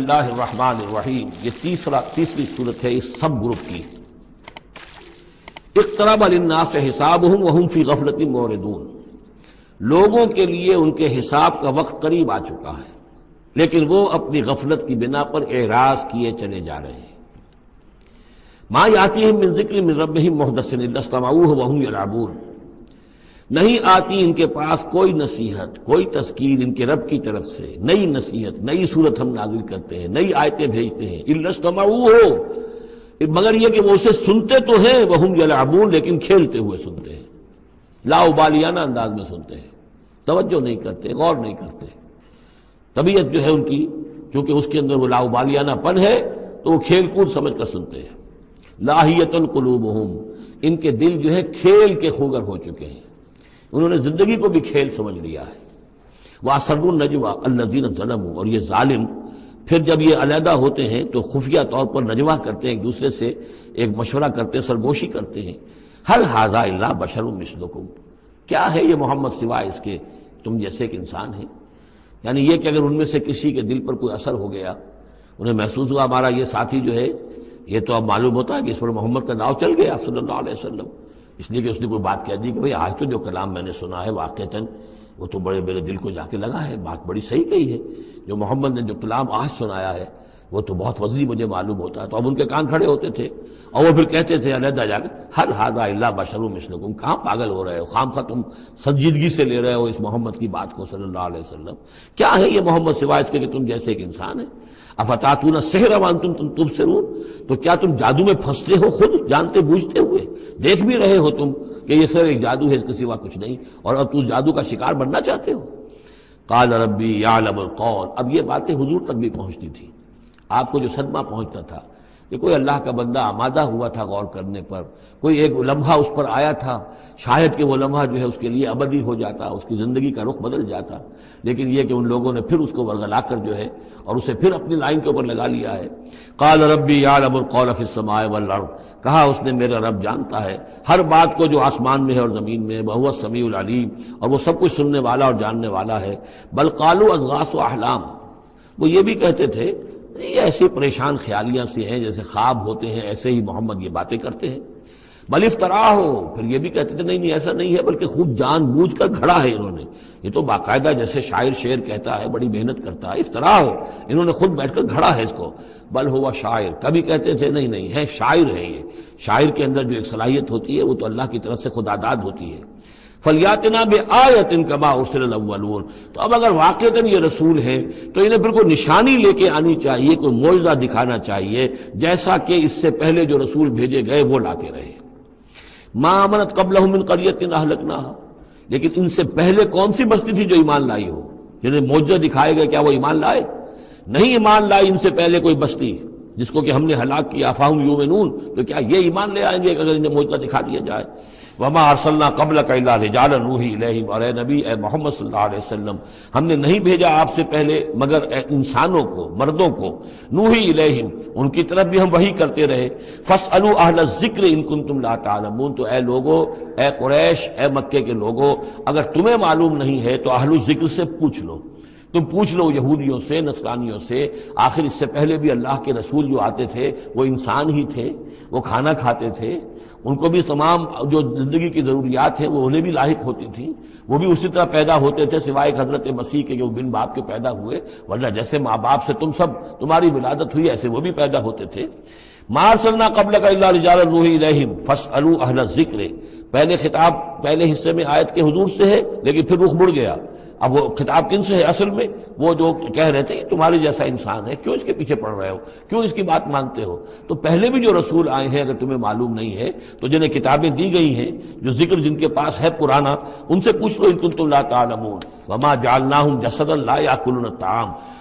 اللہ الرحمن الرحیم، یہ تیسرا تیسری صورت ہے اس سب گروپ کی۔ اقتراب للناس حسابهم وهم فی غفلت موردون۔ لوگوں کے لیے ان کے حساب کا وقت قریب آ چکا ہے، لیکن وہ اپنی غفلت کی بنا پر اعراض کیے چلے جا رہے ہیں۔ ما یاتیہم من ذکر من ربہم محدث الا استمعوه وهم يلعبون نہیں آتی ان کے پاس کوئی نصیحت، کوئی تذکیر ان کے رب کی طرف سے، نئی نصیحت، نئی صورت ہم نازل کرتے ہیں، نئی آیتیں بھیجتے ہیں۔ السطما ہو۔ مگر یہ کہ وہ اسے سنتے تو ہیں وہ ہم یلعبون، لیکن کھیلتے ہوئے سنتے ہیں۔ لاؤبالیانہ انداز میں سنتے ہیں۔ توجہ نہیں کرتے، غور نہیں کرتے۔ طبیعت جو ہے ان کی، چونکہ اس کے اندر وہ لاؤبالیانہ پن ہے، تو وہ کھیل کود سمجھ کر سنتے ہیں۔ لاہیت القلوب ان کے دل جو ہے کھیل کے خوگر ہو چکے ہیں۔ انہوں نے زندگی کو بھی کھیل سمجھ لیا ہے۔ وہ اسد النجوا الدین ظلم اور یہ ظالم پھر جب یہ علیحدہ ہوتے ہیں تو خفیہ طور پر نجوا کرتے ہیں، ایک دوسرے سے ایک مشورہ کرتے ہیں، سرگوشی کرتے ہیں۔ ہر حاضہ اللہ بشر مثلکم۔ کیا ہے یہ محمد سوائے اس کے؟ تم جیسے ایک انسان ہیں۔ یعنی یہ کہ اگر ان میں سے کسی کے دل پر کوئی اثر ہو گیا، انہیں محسوس ہوا ہمارا یہ ساتھی جو ہے، یہ تو اب معلوم ہوتا ہے کہ اس پر محمد کا داؤ چل گیا صلی اللہ علیہ وسلم۔ اس لیے کہ اس نے کوئی بات کہہ دی کہ بھئی آج تو جو کلام میں نے سنا ہے واقعتاً وہ تو بڑے میرے دل کو جا کے لگا ہے، بات بڑی صحیح کہی ہے۔ جو محمد نے جو کلام آج سنایا ہے، وہ تو بہت وزنی مجھے معلوم ہوتا ہے۔ تو اب ان کے کان کھڑے ہوتے تھے۔ اور وہ پھر کہتے تھے، علیحدہ جا کے، ہر ہادہ اللہ بشر مسلکم کہاں پاگل ہو رہے ہو؟ خام خواہ تم سنجیدگی سے لے رہے ہو اس محمد کی بات کو صلی اللہ علیہ وسلم۔ کیا ہے یہ محمد سوائے اس کے کہ تم جیسے ایک انسان ہے افتاتون سحر امان تم تم تم سے تو کیا تم جادو میں پھنستے ہو خود؟ جانتے بوجھتے ہوئے۔ دیکھ بھی رہے ہو تم کہ یہ سر ایک جادو ہے، اس کے سوا کچھ نہیں۔ اور اب تم جادو کا شکار بننا چاہتے ہو۔ قال ربی یعلم القول۔ اب یہ باتیں حضور تک بھی پہنچتی تھی آپ کو جو صدمہ پہنچتا تھا کہ کوئی اللہ کا بندہ آمادہ ہوا تھا غور کرنے پر، کوئی ایک لمحہ اس پر آیا تھا، شاید کہ وہ لمحہ جو ہے اس کے لیے ابدی ہو جاتا، اس کی زندگی کا رخ بدل جاتا۔ لیکن یہ کہ ان لوگوں نے پھر اس کو ورگلا کر جو ہے اور اسے پھر اپنی لائن کے اوپر لگا لیا ہے۔ قال ربی یعلم القول فی السماء والارض۔ کہا، اس نے میرا رب جانتا ہے۔ ہر بات کو جو آسمان میں ہے اور زمین میں بہت سمیع العلیم۔ اور وہ سب کچھ سننے والا اور جاننے والا ہے۔ بل قالوا اضغاث و احلام۔ وہ یہ بھی کہتے تھے یہ ایسی پریشان خیالیاں سے ہیں جیسے خواب ہوتے ہیں، ایسے ہی محمد یہ باتیں کرتے ہیں۔ بل افطرا ہو، پھر یہ بھی کہتے تھے، نہیں نہیں، ایسا نہیں ہے، بلکہ خوب جان بوجھ کر گھڑا ہے انہوں نے۔ یہ تو باقاعدہ جیسے شاعر شعر کہتا ہے، بڑی محنت کرتا ہے۔ افطرا ہو، انہوں نے خود بیٹھ کر گھڑا ہے اس کو۔ بل ہوا شاعر، کبھی کہتے تھے، نہیں نہیں ہے شاعر ہے یہ۔ شاعر کے اندر جو ایک صلاحیت ہوتی ہے، وہ تو اللہ کی طرف سے خدا داد ہوتی ہے۔ فلیاتنا بے آیت ان کما ارسل الاولون تو اب اگر واقع یہ رسول ہے تو انہیں پھر کوئی نشانی لے کے آنی چاہیے، کوئی معجزہ دکھانا چاہیے، جیسا کہ اس سے پہلے جو رسول بھیجے گئے، وہ لاتے رہے۔ ماں امنت قبل من قریت اہلکنا لیکن ان سے پہلے کون سی بستی تھی جو ایمان لائی ہو؟ جنہیں معجزہ دکھائے گئے، کیا وہ ایمان لائے؟ نہیں ایمان لائی ان سے پہلے کوئی بستی، جس کو کہ ہم نے ہلاک کیا فاہم یومنون تو کیا یہ ایمان لے آئیں گے اگر انہیں معجزہ دکھا دیا جائے؟ وما ارسلنا قبل کا اللہ رجال روحی الہم اور اے نبی، اے محمد صلی اللہ علیہ وسلم، ہم نے نہیں بھیجا آپ سے پہلے، مگر اے انسانوں کو، مردوں کو۔ نوحی الہم ان کی طرف بھی ہم وہی کرتے رہے۔ فس اہل ذکر ان کن تم لا تعلمون۔ تو اے لوگو، اے قریش، اے مکے کے لوگو، اگر تمہیں معلوم نہیں ہے تو اہل ذکر سے پوچھ لو۔ تم پوچھ لو یہودیوں سے نسلانیوں سے، آخر اس سے پہلے بھی اللہ کے رسول جو آتے تھے، وہ انسان ہی تھے، وہ کھانا کھاتے تھے۔ ان کو بھی تمام جو زندگی کی ضروریات ہیں وہ انہیں بھی لاحق ہوتی تھیں۔ وہ بھی اسی طرح پیدا ہوتے تھے سوائے حضرت مسیح کے جو بن باپ کے پیدا ہوئے۔ ورنہ جیسے ماں باپ سے تم سب تمہاری ولادت ہوئی، ایسے وہ بھی پیدا ہوتے تھے۔ مار سلنا قبل کا اللہ رجال روحی رحیم فس اہل ذکر پہلے خطاب، پہلے حصے میں آیت کے حضور سے ہے، لیکن پھر رخ مڑ گیا۔ اب وہ خطاب کن سے ہے اصل میں؟ وہ جو کہہ رہے تھے کہ تمہارے جیسا انسان ہے، کیوں اس کے پیچھے پڑ رہے ہو؟ کیوں اس کی بات مانتے ہو؟ تو پہلے بھی جو رسول آئے ہیں، اگر تمہیں معلوم نہیں ہے، تو جنہیں کتابیں دی گئی ہیں، جو ذکر جن کے پاس ہے پرانا، ان سے پوچھ لو ان تم لا تعلمون۔ وما جالنا جسد اللہ یا کل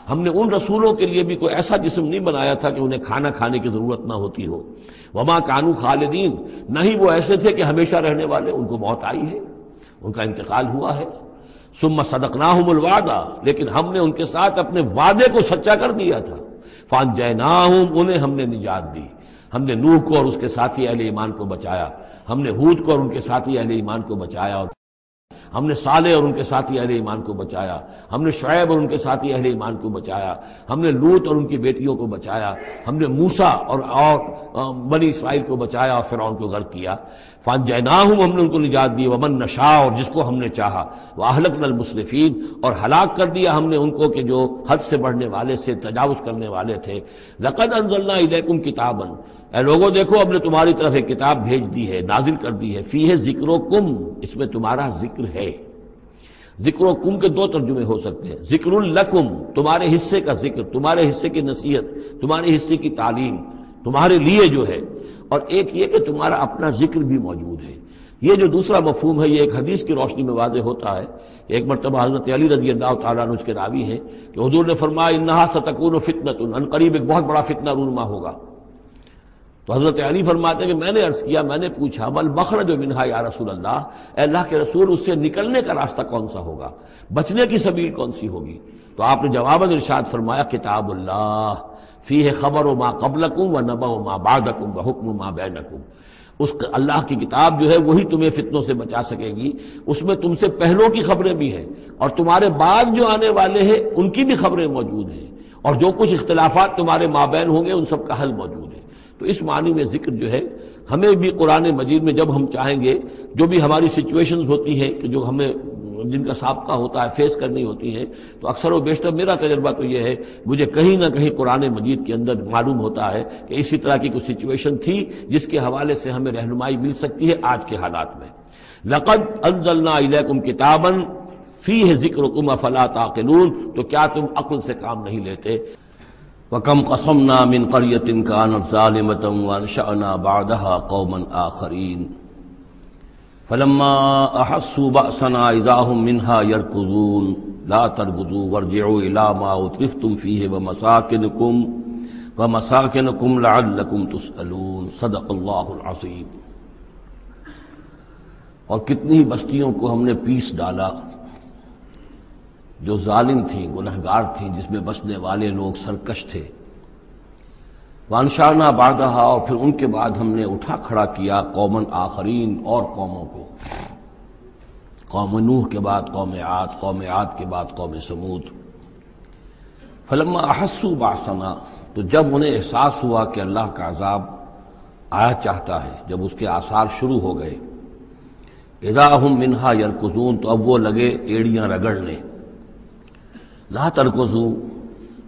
ہم نے ان رسولوں کے لیے بھی کوئی ایسا جسم نہیں بنایا تھا کہ انہیں کھانا کھانے کی ضرورت نہ ہوتی ہو۔ وما کانو خالدین نہ ہی وہ ایسے تھے کہ ہمیشہ رہنے والے، ان کو موت آئی ہے، ان کا انتقال ہوا ہے۔ سم صدقناہم الوعدہ لیکن ہم نے ان کے ساتھ اپنے وعدے کو سچا کر دیا تھا. فان جیناہم انہیں ہم نے نجات دی. ہم نے نوح کو اور اس کے ساتھی اہل ایمان کو بچایا. ہم نے ہود کو اور ان کے ساتھی اہل ایمان کو بچایا اور ہم نے صالح اور ان کے ساتھی اہل ایمان کو بچایا، ہم نے شعیب اور ان کے ساتھی اہل ایمان کو بچایا، ہم نے لوت اور ان کی بیٹیوں کو بچایا، ہم نے موسا اور اور بنی اسرائیل کو بچایا اور فرعون کو غرق کیا۔ فان جینا ہوں ہم نے ان کو نجات دی، ومن نشا اور جس کو ہم نے چاہا۔ وہ اہلک المصرفین اور ہلاک کر دیا ہم نے ان کو کہ جو حد سے بڑھنے والے سے، تجاوز کرنے والے تھے۔ لقد انزلنا الیکم کتابا۔ اے لوگوں دیکھو اب نے تمہاری طرف ایک کتاب بھیج دی ہے، نازل کر دی ہے۔ فی ہے ذکر و کم، اس میں تمہارا ذکر ہے۔ ذکر و کم کے دو ترجمے ہو سکتے ہیں۔ ذکر الکم تمہارے حصے کا ذکر، تمہارے حصے کی نصیحت، تمہارے حصے کی تعلیم، تمہارے لیے جو ہے۔ اور ایک یہ کہ تمہارا اپنا ذکر بھی موجود ہے۔ یہ جو دوسرا مفہوم ہے، یہ ایک حدیث کی روشنی میں واضح ہوتا ہے۔ ایک مرتبہ حضرت علی رضی اللہ تعالیٰ اس کے راوی ہیں کہ حضور نے فرمایا، انہا ستکون و فتنت ان قریب ایک بہت بڑا فتنہ رونما ہوگا۔ تو حضرت علی فرماتے ہیں کہ میں نے عرض کیا، میں نے پوچھا بل مخرج جو منہا یا رسول اللہ؟ اے اللہ کے رسول، اس سے نکلنے کا راستہ کون سا ہوگا؟ بچنے کی سبیل کون سی ہوگی؟ تو آپ نے جواب ارشاد فرمایا، کتاب اللہ فی ہے خبر و ماں قبل و نبا و ماں بادکم و حکم ماں بینکم. اس اللہ کی کتاب جو ہے، وہی تمہیں فتنوں سے بچا سکے گی۔ اس میں تم سے پہلوں کی خبریں بھی ہیں، اور تمہارے بعد جو آنے والے ہیں، ان کی بھی خبریں موجود ہیں۔ اور جو کچھ اختلافات تمہارے مابین ہوں گے، ان سب کا حل موجود ہے تو اس معنی میں ذکر جو ہے، ہمیں بھی قرآن مجید میں جب ہم چاہیں گے، جو بھی ہماری سچویشنز ہوتی ہیں، کہ جو ہمیں جن کا سابقہ ہوتا ہے فیس کرنی ہوتی ہیں، تو اکثر و بیشتر میرا تجربہ تو یہ ہے، مجھے کہیں نہ کہیں قرآن مجید کے اندر معلوم ہوتا ہے کہ اسی طرح کی کچھ سچویشن تھی جس کے حوالے سے ہمیں رہنمائی مل سکتی ہے آج کے حالات میں۔ لقد انزلنا الیکم کتابن فی ہے ذکر کم افلا تعقلون، تو کیا تم عقل سے کام نہیں لیتے؟ وَكَمْ قَصَمْنَا مِنْ قَرْيَةٍ كَانَتْ ظَالِمَةً وَأَنشَأْنَا بَعْدَهَا قَوْمًا آخَرِينَ فلما احسوا بأسنا اذا هم منها يركضون لا تركضوا وارجعوا الى ما اترفتم فيه ومساكنكم ومساكنكم لعلكم تسألون صدق اللہ العظیم اور کتنی بستیوں کو ہم نے پیس ڈالا جو ظالم تھیں گنہگار تھیں جس میں بسنے والے لوگ سرکش تھے۔ وانشانہ بادہ اور پھر ان کے بعد ہم نے اٹھا کھڑا کیا قومن آخرین اور قوموں کو۔ قوم نوح کے بعد قوم عاد قوم عاد کے بعد قوم سمود فلما احسو باسنا تو جب انہیں احساس ہوا کہ اللہ کا عذاب آیا چاہتا ہے، جب اس کے آثار شروع ہو گئے۔ اذا ہم منہا یرکزون، تو اب وہ لگے ایڑیاں رگڑنے۔ لا ترکزو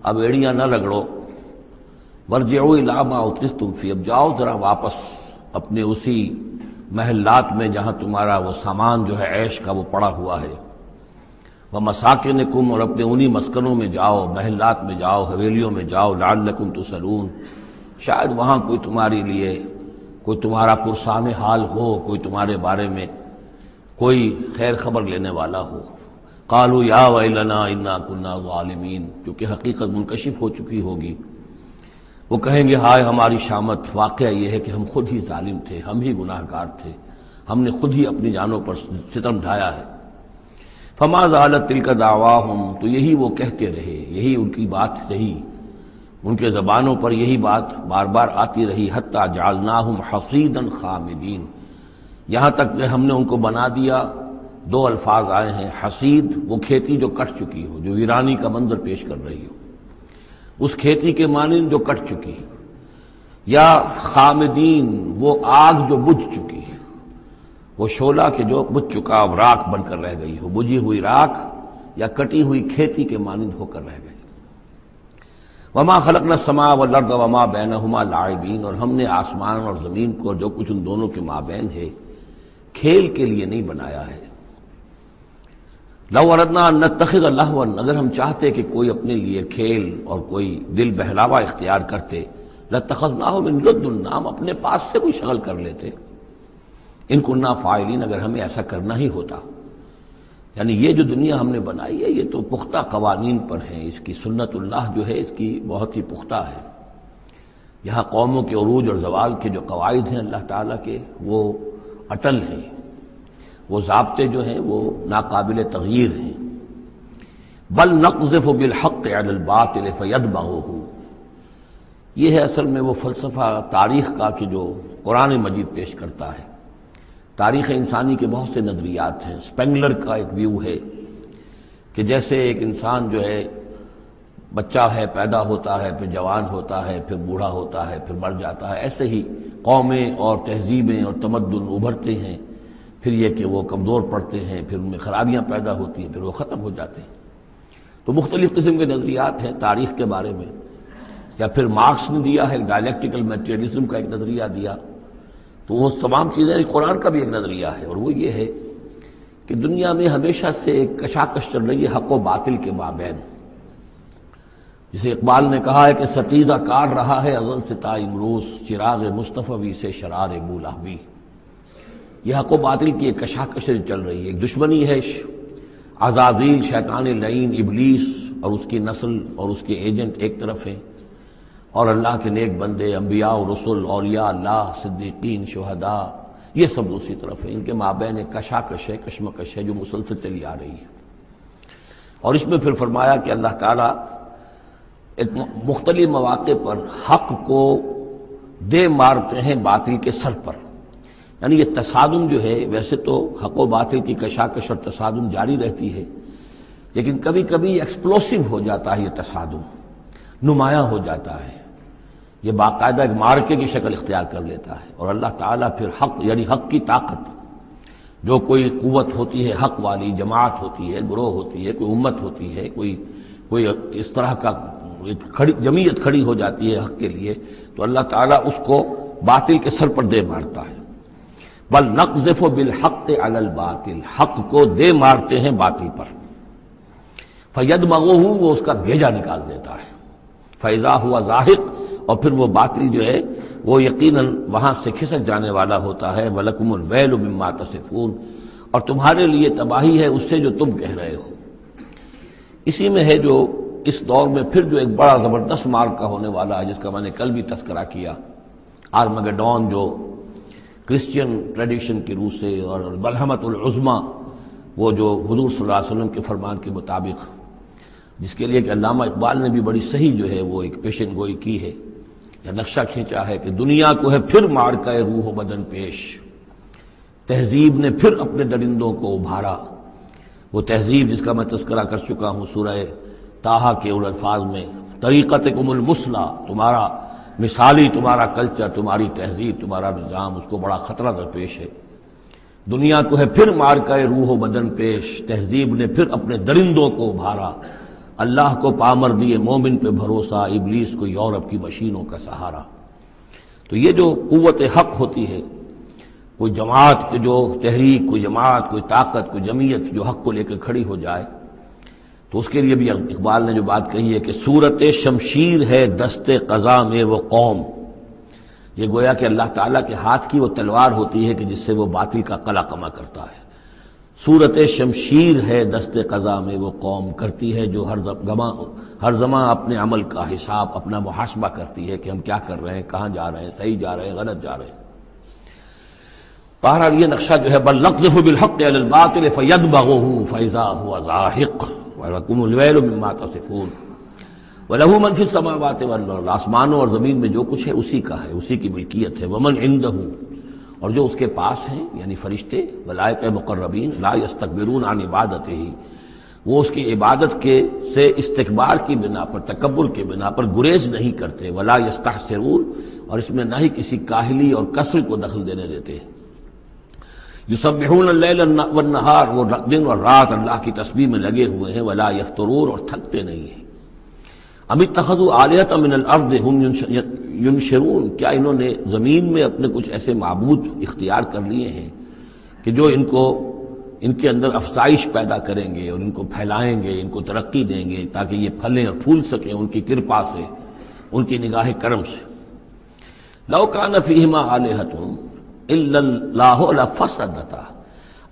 اب ایڑیاں نہ رگڑو۔ ورجعو علامہ اترس تم فی۔ اب جاؤ ذرا واپس اپنے اسی محلات میں جہاں تمہارا وہ سامان جو ہے عیش کا وہ پڑا ہوا ہے۔ وہ مساکن کم اور اپنے انہی مسکنوں میں جاؤ، محلات میں جاؤ، حویلیوں میں جاؤ لال لکم تو سلون شاید وہاں کوئی تمہارے لیے کوئی تمہارا پرسان حال ہو، کوئی تمہارے بارے میں کوئی خیر خبر لینے والا ہو۔ قالو یا ویلنا انا کنہ ظالمین کیونکہ حقیقت منکشف ہو چکی ہوگی۔ وہ کہیں گے، ہائے ہماری شامت واقعہ یہ ہے کہ ہم خود ہی ظالم تھے، ہم ہی گناہ گار تھے، ہم نے خود ہی اپنی جانوں پر ستم ڈھایا ہے۔ فما ضالت تل کا دعویٰ ہوں تو یہی وہ کہتے رہے، یہی ان کی بات رہی۔ ان کے زبانوں پر یہی بات بار بار آتی رہی، حتیٰ جالنا ہوں حفیظن خامدین۔ یہاں تک کہ ہم نے ان کو بنا دیا دو الفاظ آئے ہیں، حسید، وہ کھیتی جو کٹ چکی ہو، جو ویرانی کا منظر پیش کر رہی ہو۔ اس کھیتی کے مانند جو کٹ چکی یا خامدین، وہ آگ جو بجھ چکی وہ شولہ کے جو بجھ چکا راک بن کر رہ گئی ہو، بجھی ہوئی راک یا کٹی ہوئی کھیتی کے مانند ہو کر رہ گئی۔ وما خلق نہ سما و لرد وما بین ہما لاعبین، اور ہم نے آسمان اور زمین کو جو کچھ ان دونوں کے مابین ہے، کھیل کے لیے نہیں بنایا ہے۔ لو اردنا نہ تخر اللہ اگر ہم چاہتے کہ کوئی اپنے لیے کھیل اور کوئی دل بہلاوا اختیار کرتے نہ تخذ نہ لد النام اپنے پاس سے کوئی شغل کر لیتے۔ ان کو فائلین اگر ہمیں ایسا کرنا ہی ہوتا۔ یعنی یہ جو دنیا ہم نے بنائی ہے، یہ تو پختہ قوانین پر ہے اس کی سنت اللہ جو ہے، اس کی بہت ہی پختہ ہے۔ یہاں قوموں کے عروج اور زوال کے جو قواعد ہیں اللہ تعالیٰ کے، وہ اٹل ہیں۔ وہ ضابطے جو ہیں وہ ناقابل تغیر ہیں۔ بل نقذف بالحق علی الباطل فیدبغه یہ ہے اصل میں وہ فلسفہ تاریخ کا کہ جو قرآن مجید پیش کرتا ہے۔ تاریخ انسانی کے بہت سے نظریات ہیں۔ سپینگلر کا ایک ویو ہے کہ جیسے ایک انسان جو ہے بچہ ہے، پیدا ہوتا ہے، پھر جوان ہوتا ہے، پھر بوڑھا ہوتا ہے، پھر مر جاتا ہے۔ ایسے ہی قومیں اور تہذیبیں اور تمدن ابھرتے ہیں۔ پھر یہ کہ وہ کمزور پڑتے ہیں، پھر ان میں خرابیاں پیدا ہوتی ہیں، پھر وہ ختم ہو جاتے ہیں۔ تو مختلف قسم کے نظریات ہیں تاریخ کے بارے میں۔ یا پھر مارکس نے دیا ہے ڈائلیکٹیکل میٹریلزم کا ایک نظریہ دیا۔ تو وہ تمام چیزیں قرآن کا بھی ایک نظریہ ہے۔ اور وہ یہ ہے کہ دنیا میں ہمیشہ سے ایک کشاکش چل رہی ہے حق و باطل کے مابین۔ جسے اقبال نے کہا ہے کہ ستیزہ کار رہا ہے، ازل سے تا امروز چراغ مصطفی سے شرار بولاوی یہ حق و باطل کی ایک کشاکش چل رہی ہے، ایک دشمنی ہے عزازیل، شیطان لعین، ابلیس اور اس کی نسل اور اس کے ایجنٹ ایک طرف ہیں۔ اور اللہ کے نیک بندے، انبیاء و رسول اولیاء، اللہ، صدیقین، شہداء، یہ سب دوسری طرف ہیں۔ ان کے مابین ایک کشاکش ہے، کشمکش ہے جو مسلسل چلی آ رہی ہے۔ اور اس میں پھر فرمایا کہ اللہ تعالیٰ ایک مختلف مواقع پر حق کو دے مارتے ہیں باطل کے سر پر۔ یعنی یہ تصادم جو ہے، ویسے تو حق و باطل کی کشاکش اور تصادم جاری رہتی ہے، لیکن کبھی کبھی ایکسپلوسو ہو جاتا ہے یہ تصادم، نمایاں ہو جاتا ہے۔ یہ باقاعدہ ایک مارکے کی شکل اختیار کر لیتا ہے اور اللہ تعالیٰ پھر حق یعنی حق کی طاقت، جو کوئی قوت ہوتی ہے، حق والی، جماعت ہوتی ہے، گروہ ہوتی ہے، کوئی امت ہوتی ہے، کوئی کوئی اس طرح کا ایک کھڑی، جمعیت کھڑی ہو جاتی ہے حق کے لیے، تو اللہ تعالیٰ اس کو باطل کے سر پر دے مارتا ہے۔ بل نقذف بالحق علی الباطل حق کو دے مارتے ہیں باطل پر۔ فید مغو وہ اس کا بھیجا نکال دیتا ہے۔ فیضا ہوا ظاہر اور پھر وہ باطل جو ہے، وہ یقیناً وہاں سے کھسک جانے والا ہوتا ہے۔ ولکم الویل مما تصفون۔ اور تمہارے لیے تباہی ہے اس سے جو تم کہہ رہے ہو۔ اسی میں ہے جو اس دور میں پھر جو ایک بڑا زبردست مارک کا ہونے والا ہے، جس کا میں نے کل بھی تذکرہ کیا۔ آرمگڈون جو کرسچین ٹریڈیشن کی روح سے اور بلحمت العظما وہ جو حضور صلی اللہ علیہ وسلم کے فرمان کے مطابق، جس کے لیے کہ علامہ اقبال نے بھی بڑی صحیح جو ہے وہ ایک پیشن گوئی کی ہے، یا نقشہ کھینچا ہے کہ دنیا کو ہے پھر مار کا روح و بدن پیش۔ تہذیب نے پھر اپنے درندوں کو ابھارا۔ وہ تہذیب جس کا میں تذکرہ کر چکا ہوں سورہ تاہا کے الفاظ میں طریقت کم المسلح تمہارا مثالی تمہارا کلچر، تمہاری تہذیب، تمہارا نظام، اس کو بڑا خطرہ درپیش ہے۔ دنیا کو ہے پھر مار کا روح و بدن پیش، تہذیب نے پھر اپنے درندوں کو ابھارا۔ اللہ کو پامر دیے، مومن پہ بھروسہ، ابلیس کو یورپ کی مشینوں کا سہارا۔ تو یہ جو قوت حق ہوتی ہے، کوئی جماعت جو تحریک، کوئی جماعت، کوئی طاقت، کوئی جمعیت جو حق کو لے کر کھڑی ہو جائے تو اس کے لیے بھی اقبال نے جو بات کہی ہے کہ صورت شمشیر ہے، دست قضا میں وہ قوم۔ یہ گویا کہ اللہ تعالیٰ کے ہاتھ کی وہ تلوار ہوتی ہے کہ جس سے وہ باطل کا قلع کما کرتا ہے۔ صورت شمشیر ہے، دست قضا میں وہ قوم کرتی ہے جو ہر گما ہر زماں اپنے عمل کا حساب، اپنا محاسبہ کرتی ہے کہ ہم کیا کر رہے ہیں، کہاں جا رہے ہیں، صحیح جا رہے ہیں، غلط جا رہے ہیں۔ بہرحال یہ نقشہ جو ہے، بل نقذف بالحق الباطل فیدبغه فاذا هو زاهق۔ وَلَكُمُ الْوَيْلُ مِمَّا تَصِفُونَ وَلَهُ مَنْ فِي السَّمَاوَاتِ وَالْأَرْضِ آسمانوں اور زمین میں جو کچھ ہے اسی کا ہے، اسی کی ملکیت ہے۔ وَمَنْ عِنْدَهُ اور جو اس کے پاس ہیں یعنی فرشتے ملائکہ مقربین لا يستكبرون عن عبادته وہ اس کی عبادت کے سے استقبار کی بنا پر، تکبر کے بنا پر گریز نہیں کرتے۔ ولا یستحسرون اور اس میں نہ ہی کسی کاہلی اور کسر کو دخل دینے دیتے۔ ہیں یسبحون اللیل والنہار، وہ دن اور رات اللہ کی تسبیح میں لگے ہوئے ہیں، ولا یفترون اور تھکتے نہیں ہیں۔ ام اتخذوا آلیت من الارض، ہم ینشرون۔ کیا انہوں نے زمین میں اپنے کچھ ایسے معبود اختیار کر لیے ہیں کہ جو ان کو ان کے اندر افزائش پیدا کریں گے اور ان کو پھیلائیں گے، ان کو ترقی دیں گے تاکہ یہ پھلیں اور پھول سکیں ان کی کرپا سے، ان کی نگاہ کرم سے۔ لو کان فیہما آلیہتون اللہ فسدتا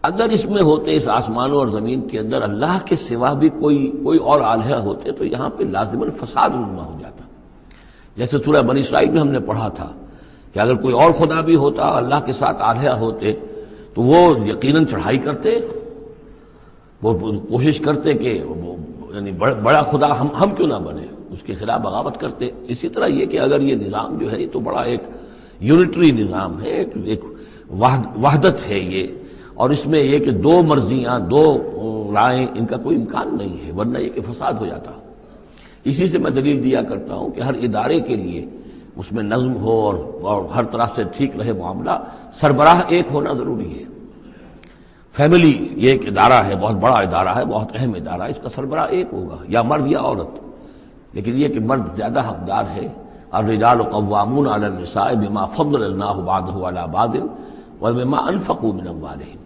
اگر اس میں ہوتے اس آسمانوں اور زمین کے اندر اللہ کے سوا بھی کوئی کوئی اور آلیہ ہوتے تو یہاں پہ لازماً فساد رنما ہو جاتا۔ جیسے سورہ بنی اسرائیل میں ہم نے پڑھا تھا کہ اگر کوئی اور خدا بھی ہوتا، اللہ کے ساتھ آلیہ ہوتے، تو وہ یقیناً چڑھائی کرتے، وہ کوشش کرتے کہ یعنی بڑا خدا ہم ہم کیوں نہ بنے، اس کے خلاف بغاوت کرتے۔ اسی طرح یہ کہ اگر یہ نظام جو ہے تو بڑا ایک یونٹری نظام ہے، ایک وحدت ہے یہ۔ اور اس میں یہ کہ دو مرضیاں، دو رائے، ان کا کوئی امکان نہیں ہے، ورنہ یہ کہ فساد ہو جاتا۔ اسی سے میں دلیل دیا کرتا ہوں کہ ہر ادارے کے لیے اس میں نظم ہو اور اور ہر طرح سے ٹھیک رہے معاملہ، سربراہ ایک ہونا ضروری ہے۔ فیملی یہ ایک ادارہ ہے، بہت بڑا ادارہ ہے، بہت اہم ادارہ ہے، اس کا سربراہ ایک ہوگا، یا مرد یا عورت۔ لیکن یہ کہ مرد زیادہ حقدار ہے الرجال قوامون علی النساء بما فضل اللہ بعضه على بعض وبما انفقوا من اموالهم.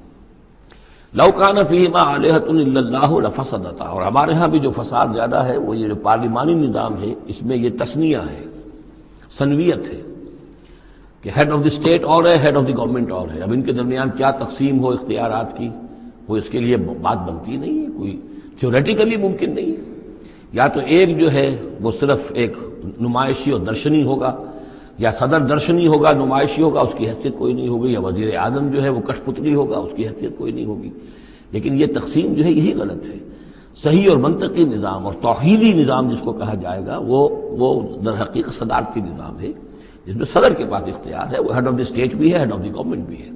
لو كان فيهما الهه الا الله لفسدتا، اور ہمارے ہاں بھی جو فساد زیادہ ہے، وہ یہ جو پارلیمانی نظام ہے، اس میں یہ تسنیہ ہے، سنویت ہے کہ ہیڈ آف دی اسٹیٹ اور ہے ہیڈ آف دی گورنمنٹ اور ہے۔ اب ان کے درمیان کیا تقسیم ہو اختیارات کی کوئی اس کے لیے بات بنتی نہیں ہے، کوئی تھیوریٹیکلی ممکن نہیں ہے۔ یا تو ایک جو ہے وہ صرف ایک نمائشی اور درشنی ہوگا، یا صدر درشنی ہوگا، نمائشی ہوگا، اس کی حیثیت کوئی نہیں ہوگی، یا وزیر اعظم جو ہے وہ کش پتلی ہوگا، اس کی حیثیت کوئی نہیں ہوگی۔ لیکن یہ تقسیم جو ہے یہی غلط ہے۔ صحیح اور منطقی نظام اور توحیدی نظام جس کو کہا جائے گا، وہ وہ در حقیقت صدارتی نظام ہے، جس میں صدر کے پاس اختیار ہے، وہ ہیڈ آف دی اسٹیٹ بھی ہے ہیڈ آف دی گورنمنٹ بھی ہے۔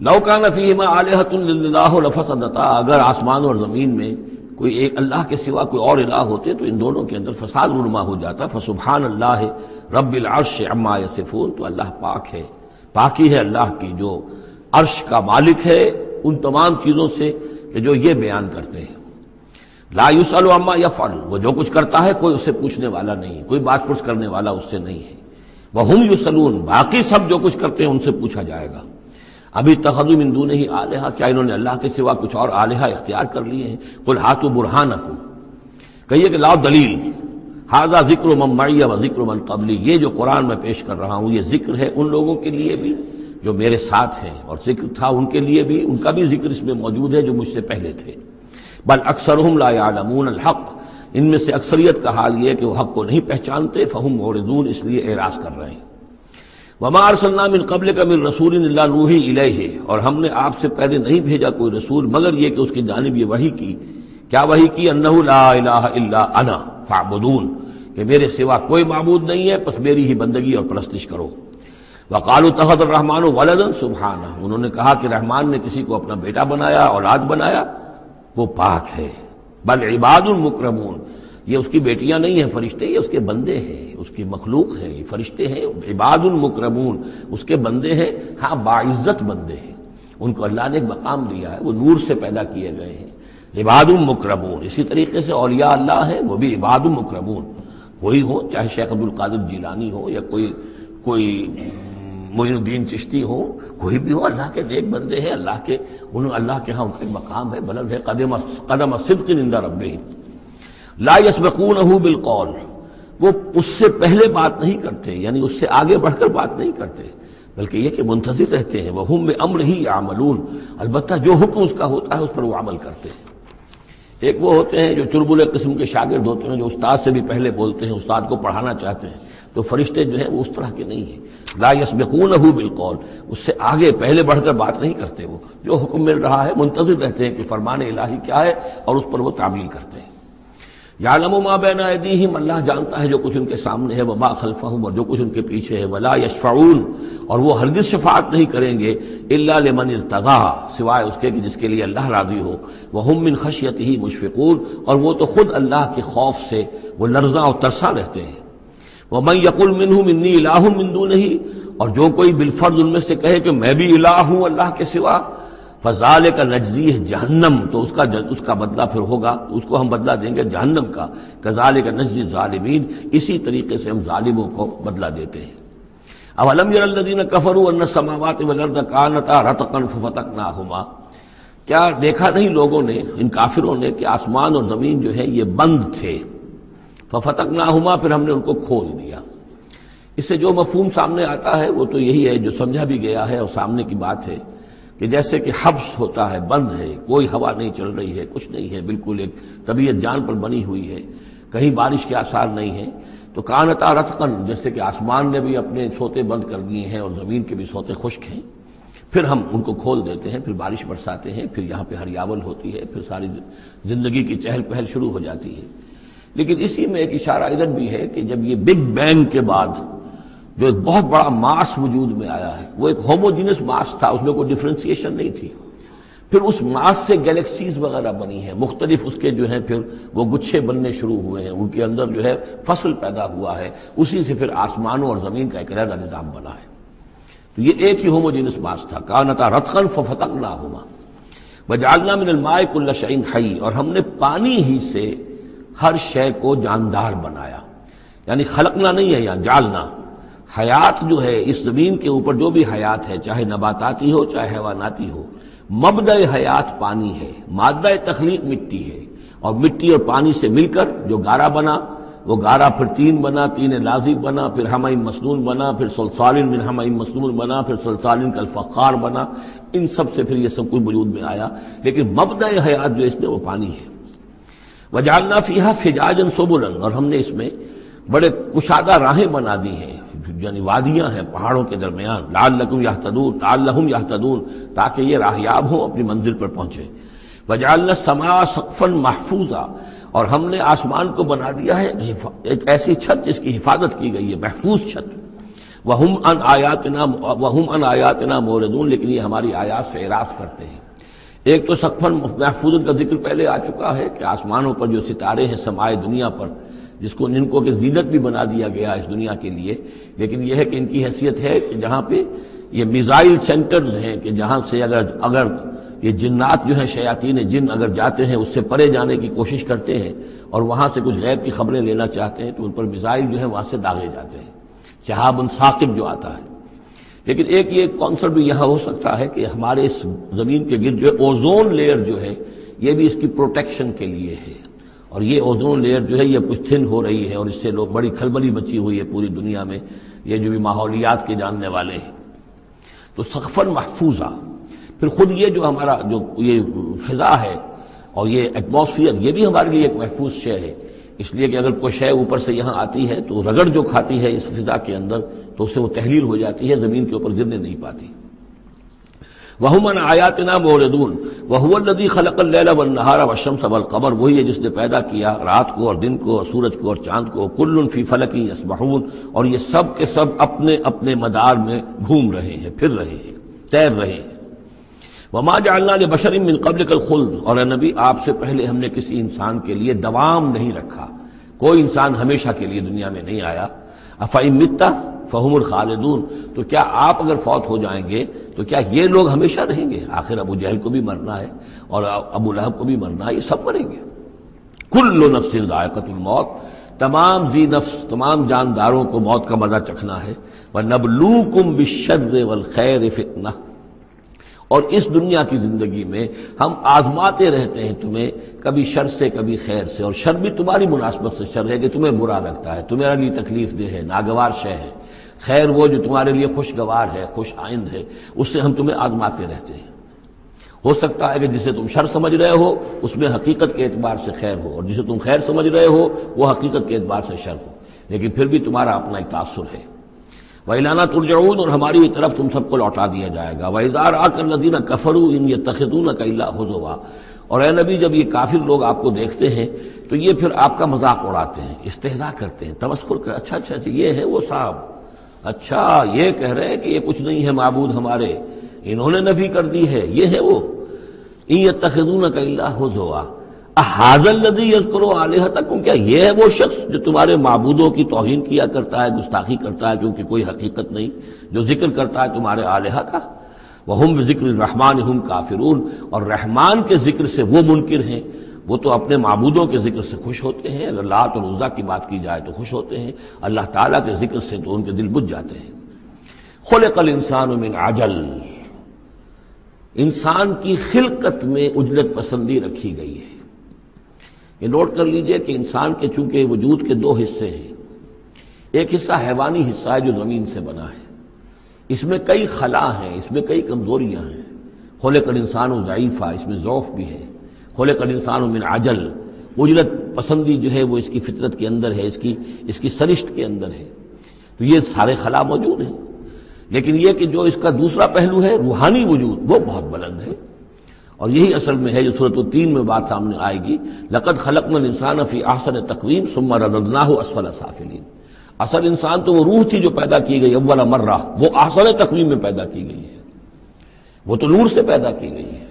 لوکان فیما علیحت اللہ لفسدتا اگر آسمان اور زمین میں کوئی ایک اللہ کے سوا کوئی اور الہ ہوتے تو ان دونوں کے اندر فساد رنما ہو جاتا۔ فسبحان اللہ رب العرش عما یصفون، تو اللہ پاک ہے۔ پاکی ہے اللہ کی جو عرش کا مالک ہے ان تمام چیزوں سے کہ جو یہ بیان کرتے ہیں۔ لا یسأل عما یفعل، وہ جو کچھ کرتا ہے کوئی اسے پوچھنے والا نہیں، کوئی بات پوچھ کرنے والا اس سے نہیں ہے۔ وہ ہم یسلون باقی سب جو کچھ کرتے ہیں ان سے پوچھا جائے گا۔ ابھی تخدم مندو نہیں آلیہ کیا انہوں نے اللہ کے سوا کچھ اور آلیہ اختیار کر لیے ہیں؟ کل ہاتھ و برہان کہیے کہ لاؤ دلیل۔ حاضہ ذکر و ممیا و ذکر من قبلی۔ یہ جو قرآن میں پیش کر رہا ہوں، یہ ذکر ہے ان لوگوں کے لیے بھی جو میرے ساتھ ہیں۔ اور ذکر تھا ان کے لیے بھی، ان کا بھی ذکر اس میں موجود ہے جو مجھ سے پہلے تھے۔ بل اکثر لا يعلمون الحق۔ ان میں سے اکثریت کا حال یہ کہ وہ حق کو نہیں پہچانتے، فہم موردون اس لیے اعراض کر رہے ہیں۔ وما ارسلنا من قبل کا من رسول اللہ نوحی الیہ۔ اور ہم نے آپ سے پہلے نہیں بھیجا کوئی رسول، مگر یہ کہ اس کی جانب یہ وحی کی۔ کیا وحی کی؟ انہو لا الہ الا انا فعبدون کہ میرے سوا کوئی معبود نہیں ہے، پس میری ہی بندگی اور پرستش کرو۔ وقالو تحت الرحمن ولدن سبحانہ۔ انہوں نے کہا کہ رحمان نے کسی کو اپنا بیٹا بنایا، اولاد بنایا، وہ پاک ہے۔ بل عباد المکرمون یہ اس کی بیٹیاں نہیں ہیں فرشتے، یہ اس کے بندے ہیں، اس کی مخلوق ہے یہ فرشتے ہیں، عباد المکرمون، اس کے بندے ہیں ہاں باعزت بندے ہیں۔ ان کو اللہ نے ایک مقام دیا ہے، وہ نور سے پیدا کیے گئے ہیں۔ عباد المکرمون، اسی طریقے سے اولیاء اللہ ہیں، وہ بھی عباد المکرمون۔ کوئی ہو، چاہے شیخ عبد القادر جیلانی ہو یا کوئی کوئی معین الدین چشتی ہو، کوئی بھی ہو، اللہ کے نیک بندے ہیں، اللہ کے، انہوں، اللہ کے ہاں ان کا مقام ہے، بلند ہے، قدم قدم صدق نندہ رب لا يسبقونه بالقول. وہ اس سے پہلے بات نہیں کرتے یعنی اس سے آگے بڑھ کر بات نہیں کرتے، بلکہ یہ کہ منتظر رہتے ہیں وہ ہم میں امر ہی عملون البتہ جو حکم اس کا ہوتا ہے، اس پر وہ عمل کرتے ہیں۔ ایک وہ ہوتے ہیں جو چربل قسم کے شاگرد ہوتے ہیں، جو استاد سے بھی پہلے بولتے ہیں، استاد کو پڑھانا چاہتے ہیں، تو فرشتے جو ہیں وہ اس طرح کے نہیں ہیں۔ لا یسبقونه بالقول. اس سے آگے پہلے بڑھ کر بات نہیں کرتے وہ۔ جو حکم مل رہا ہے، منتظر رہتے ہیں کہ فرمان الہی کیا ہے، اور اس پر وہ تعمیل کرتے ہیں۔ یعلم ما بین ایدیہم، اللہ جانتا ہے جو کچھ ان کے سامنے ہے، وما خلفہم، اور جو کچھ ان کے پیچھے ہے، ولا یشفعون، اور وہ ہرگز شفاعت نہیں کریں گے، الا لمن ارتضا سوائے اس کے کہ جس کے لیے اللہ راضی ہو۔ وہم من خشیتہ مشفقون، اور وہ تو خود اللہ کے خوف سے، وہ لرزاں اور ترسا رہتے ہیں۔ وہ میں یقل من ہوں منی الہ مندو نہیں اور جو کوئی بالفرد ان میں سے کہے کہ میں بھی الہ ہوں اللہ کے سوا فضال کا نجزی جہنم تو اس کا اس کا بدلہ پھر ہوگا۔ اس کو ہم بدلہ دیں گے جہنم کا۔ کزال کا نجزی ظالمین اسی طریقے سے ہم ظالموں کو بدلہ دیتے ہیں۔ اب علم الدین کفر سماوات ولرد کانتا رتقن فتقناہما کیا دیکھا نہیں لوگوں نے، ان کافروں نے کہ آسمان اور زمین جو ہے یہ بند تھے۔ فتق نہ پھر ہم نے ان کو کھول دیا۔ اس سے جو مفہوم سامنے آتا ہے، وہ تو یہی ہے جو سمجھا بھی گیا ہے اور سامنے کی بات ہے۔ کہ جیسے کہ حبس ہوتا ہے، بند ہے، کوئی ہوا نہیں چل رہی ہے، کچھ نہیں ہے، بالکل ایک طبیعت جان پر بنی ہوئی ہے، کہیں بارش کے آثار نہیں ہے تو کانتا رتقن، جیسے کہ آسمان نے بھی اپنے سوتے بند کر دیے ہیں اور زمین کے بھی سوتے خشک ہیں۔ پھر ہم ان کو کھول دیتے ہیں، پھر بارش برساتے ہیں، پھر یہاں پہ ہریاول ہوتی ہے، پھر ساری زندگی کی چہل پہل شروع ہو جاتی ہے۔ لیکن اسی میں ایک اشارہ ادھر بھی ہے کہ جب یہ بگ بینگ کے بعد جو ایک بہت بڑا ماس وجود میں آیا ہے، وہ ایک ہوموجینس ماس تھا، اس میں کوئی ڈفرینسیشن نہیں تھی۔ پھر اس ماس سے گیلیکسیز وغیرہ بنی ہیں، مختلف اس کے جو ہیں، پھر وہ گچھے بننے شروع ہوئے ہیں، ان کے اندر جو ہے فصل پیدا ہوا ہے۔ اسی سے پھر آسمانوں اور زمین کا ایک علیحدہ نظام بنا ہے۔ تو یہ ایک ہی ہوموجینس ماس تھا۔ کانتا رتقن ففتق نہ ہوما وجالنا من الماء کل شعین حی۔ اور ہم نے پانی ہی سے ہر شے کو جاندار بنایا۔ یعنی خلقنا نہیں ہے یہاں جالنا حیات جو ہے، اس زمین کے اوپر جو بھی حیات ہے، چاہے نباتاتی ہو، چاہے حیواناتی ہو مبدع حیات پانی ہے، مادہ تخلیق مٹی ہے۔ اور مٹی اور پانی سے مل کر جو گارا بنا، وہ گارا پھر تین بنا، تین لازم بنا، پھر ہمائن مسنون بنا، پھر سلسالین بن ہمائن مسنون بنا، پھر سلسالین کا الفقار بنا۔ ان سب سے پھر یہ سب کچھ وجود میں آیا۔ لیکن مبدع حیات جو اس میں وہ پانی ہے۔ وجالنا فیحا فجاجن سبولن اور ہم نے اس میں بڑے کشادہ راہیں بنا دی ہیں۔ یعنی وادیاں ہیں پہاڑوں کے درمیان لال لکم یا تدون لال لہم یا تدون تاکہ یہ راہیاب ہوں اپنی منزل پر پہنچے۔ وجالنا سما سقفن محفوظہ اور ہم نے آسمان کو بنا دیا ہے، ایک ایسی چھت جس کی حفاظت کی گئی ہے، محفوظ چھت۔ وہ ان آیات وہ ان آیات نا موردون، لیکن یہ ہماری آیات سے اراض کرتے ہیں۔ ایک تو سقفن محفوظ کا ذکر پہلے آ چکا ہے کہ آسمانوں پر جو ستارے ہیں، سمائے دنیا پر جس کو ان کو کہ زینت بھی بنا دیا گیا اس دنیا کے لیے، لیکن یہ ہے کہ ان کی حیثیت ہے کہ جہاں پہ یہ میزائل سینٹرز ہیں کہ جہاں سے اگر اگر یہ جنات جو ہیں، شیاطین جن اگر جاتے ہیں، اس سے پرے جانے کی کوشش کرتے ہیں اور وہاں سے کچھ غیب کی خبریں لینا چاہتے ہیں، تو ان پر میزائل جو ہیں وہاں سے داغے جاتے ہیں۔ شہاب ثاقب جو آتا ہے۔ لیکن ایک یہ کانسرٹ بھی یہاں ہو سکتا ہے کہ ہمارے اس زمین کے گرد جو ہے اوزون لیئر جو ہے، یہ بھی اس کی پروٹیکشن کے لیے ہے۔ اور یہ اوزون لیئر جو ہے یہ کچھ تھن ہو رہی ہے اور اس سے لوگ بڑی کھلبلی بچی ہوئی ہے پوری دنیا میں، یہ جو بھی ماحولیات کے جاننے والے ہیں۔ تو سقفن محفوظہ۔ پھر خود یہ جو ہمارا جو یہ فضا ہے اور یہ ایٹماسفیئر یہ بھی ہمارے لیے ایک محفوظ شے ہے۔ اس لیے کہ اگر کوئی شے اوپر سے یہاں آتی ہے تو رگڑ جو کھاتی ہے اس فضا کے اندر تو اس سے وہ تحلیل ہو جاتی ہے، زمین کے اوپر گرنے نہیں پاتی۔ وہ من آیات نا موردون وہ ندی خلق اللہ و نہارا وشم قبر وہی ہے جس نے پیدا کیا رات کو اور دن کو اور سورج کو اور چاند کو کل فی فلکی یسبحون اور یہ سب کے سب اپنے اپنے مدار میں گھوم رہے ہیں، پھر رہے ہیں، تیر رہے ہیں۔ وما جعلنا لبشر من قبل الخلد اور اے نبی، آپ سے پہلے ہم نے کسی انسان کے لیے دوام نہیں رکھا۔ کوئی انسان ہمیشہ کے لیے دنیا میں نہیں آیا۔ افعیم متا فہم الخالدون، تو کیا آپ اگر فوت ہو جائیں گے، تو کیا یہ لوگ ہمیشہ رہیں گے؟ آخر ابو جہل کو بھی مرنا ہے اور ابو لہب کو بھی مرنا ہے، یہ سب مریں گے۔ کل نفس ذائقت الموت، تمام زی نفس، تمام جانداروں کو موت کا مزہ چکھنا ہے۔ وہ نبلو کم بشر والخیر فتنہ اور اس دنیا کی زندگی میں ہم آزماتے رہتے ہیں تمہیں، کبھی شر سے، کبھی خیر سے۔ اور شر بھی تمہاری مناسبت سے شر ہے کہ تمہیں برا لگتا ہے تمہارا لیے تکلیف دہ ہے، ناگوار شے ہے۔ خیر وہ جو تمہارے لیے خوشگوار ہے، خوش آئند ہے، اس سے ہم تمہیں آزماتے رہتے ہیں۔ ہو سکتا ہے کہ جسے تم شر سمجھ رہے ہو، اس میں حقیقت کے اعتبار سے خیر ہو، اور جسے تم خیر سمجھ رہے ہو، وہ حقیقت کے اعتبار سے شر ہو۔ لیکن پھر بھی تمہارا اپنا ایک تاثر ہے۔ ویلانا ترجعون، اور ہماری طرف تم سب کو لوٹا دیا جائے گا۔ ویزار آ کر ندینہ کفرو ان یہ تخدون کا اللہ اور اے نبی، جب یہ کافر لوگ آپ کو دیکھتے ہیں، تو یہ پھر آپ کا مذاق اڑاتے ہیں استحضاء کرتے ہیں تمسکر کر اچھا،, اچھا اچھا یہ ہے وہ صاحب۔ اچھا یہ کہہ رہے ہیں کہ یہ کچھ نہیں ہے معبود ہمارے۔ انہوں نے نفی کر دی ہے، یہ ہے وہ۔ تخدون کا اللہ حاضل ندی یز کرو علیہ تک کیا یہ ہے وہ شخص جو تمہارے معبودوں کی توہین کیا کرتا ہے، گستاخی کرتا ہے کیونکہ کوئی حقیقت نہیں، جو ذکر کرتا ہے تمہارے آلیہ کا؟ وہ ہم ذکر رحمان ہم کافرون۔ اور رحمان کے ذکر سے وہ منکر ہیں۔ وہ تو اپنے معبودوں کے ذکر سے خوش ہوتے ہیں۔ اگر لات اور عزا کی بات کی جائے تو خوش ہوتے ہیں۔ اللہ تعالیٰ کے ذکر سے تو ان کے دل بجھ جاتے ہیں۔ خلق الانسان من عجل۔ انسان کی خلقت میں اجلت پسندی رکھی گئی ہے۔ یہ نوٹ کر لیجیے کہ انسان کے چونکہ وجود کے دو حصے ہیں۔ ایک حصہ حیوانی حصہ ہے جو زمین سے بنا ہے۔ اس میں کئی خلا ہیں، اس میں کئی کمزوریاں ہیں۔ خول کر انسان و ضعیفہ، اس میں ذوف بھی ہے۔ خول کر انسان من عجل۔ اجرت پسندی جو ہے وہ اس کی فطرت کے اندر ہے، اس کی اس کی سرشت کے اندر ہے۔ تو یہ سارے خلا موجود ہیں۔ لیکن یہ کہ جو اس کا دوسرا پہلو ہے، روحانی وجود، وہ بہت بلند ہے۔ اور یہی اصل میں ہے جو صورت التین میں بات سامنے آئے گی۔ لقد خلق من انسان فی احسن تقویم ثم رددناہ اسفل سافلین۔ اصل انسان تو وہ روح تھی جو پیدا کی گئی، اول مرہ۔ وہ اصل تقویم میں پیدا کی گئی ہے۔ وہ تو نور سے پیدا کی گئی ہے۔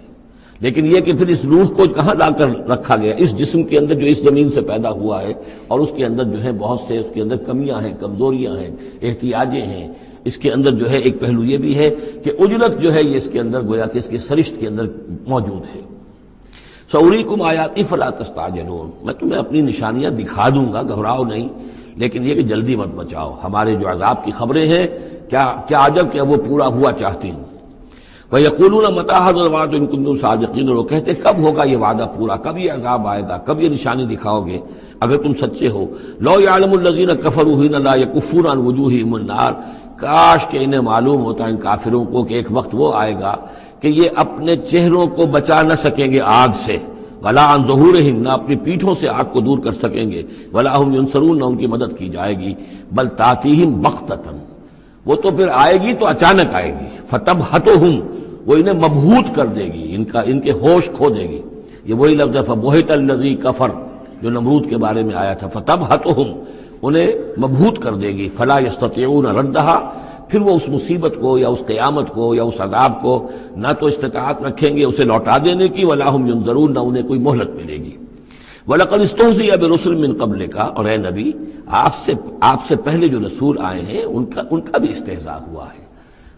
لیکن یہ کہ پھر اس روح کو کہاں لا کر رکھا گیا؟ اس جسم کے اندر جو اس زمین سے پیدا ہوا ہے اور اس کے اندر جو ہے بہت سے اس کے اندر کمیاں ہیں، کمزوریاں ہیں، احتیاجیں ہیں۔ اس کے اندر جو ہے ایک پہلو یہ بھی ہے کہ اجلت جو ہے یہ اس کے اندر گویا کہ اس کے سرشت کے اندر موجود ہے۔ سعوری کم آیاتی فلا تستاجلون میں تمہیں اپنی نشانیاں دکھا دوں گا، گھبراؤ نہیں، لیکن یہ کہ جلدی مت بچاؤ۔ ہمارے جو عذاب کی خبریں ہیں، کیا کیا عجب کہ وہ پورا ہوا چاہتی ہوں وہ یقول متاحد الواد ان کن صادقین وہ کہتے کب ہوگا یہ وعدہ پورا؟ کب یہ عذاب آئے گا؟ کب یہ نشانی دکھاؤ گے؟ اگر تم سچے ہو۔ لو یعلم الذین کفروا لا یکفون عن وجوہہم النار۔ کاش کہ انہیں معلوم ہوتا ان کافروں کو کہ ایک وقت وہ آئے گا کہ یہ اپنے چہروں کو بچا نہ سکیں گے آگ سے۔ ولا عن ظہورہم نہ اپنی پیٹھوں سے آگ کو دور کر سکیں گے۔ ولا ہم ینصرون نہ ان کی مدد کی جائے گی۔ بل تاتیہم بغتتن وہ تو پھر آئے گی تو اچانک آئے گی۔ فتب فتبہتہم وہ انہیں مبہوت کر دے گی، ان کا، ان کے ہوش کھو دے گی۔ یہ وہی لفظ ہے فبوہت النزی کفر، جو نمرود کے بارے میں آیا تھا۔ فتب انہیں مبہوت کر دے گی۔ فلا یستطیعون ردہا پھر وہ اس مصیبت کو یا اس قیامت کو یا اس عذاب کو نہ تو استطاعت رکھیں گے، اسے لوٹا دینے کی۔ ولاحم ینظرون نہ انہیں کوئی مہلت ملے گی۔ ولاقل استحزی اب رسول من قبل کا اور اے نبی، آپ سے آپ سے پہلے جو رسول آئے ہیں، ان کا ان کا بھی استحضاء ہوا ہے۔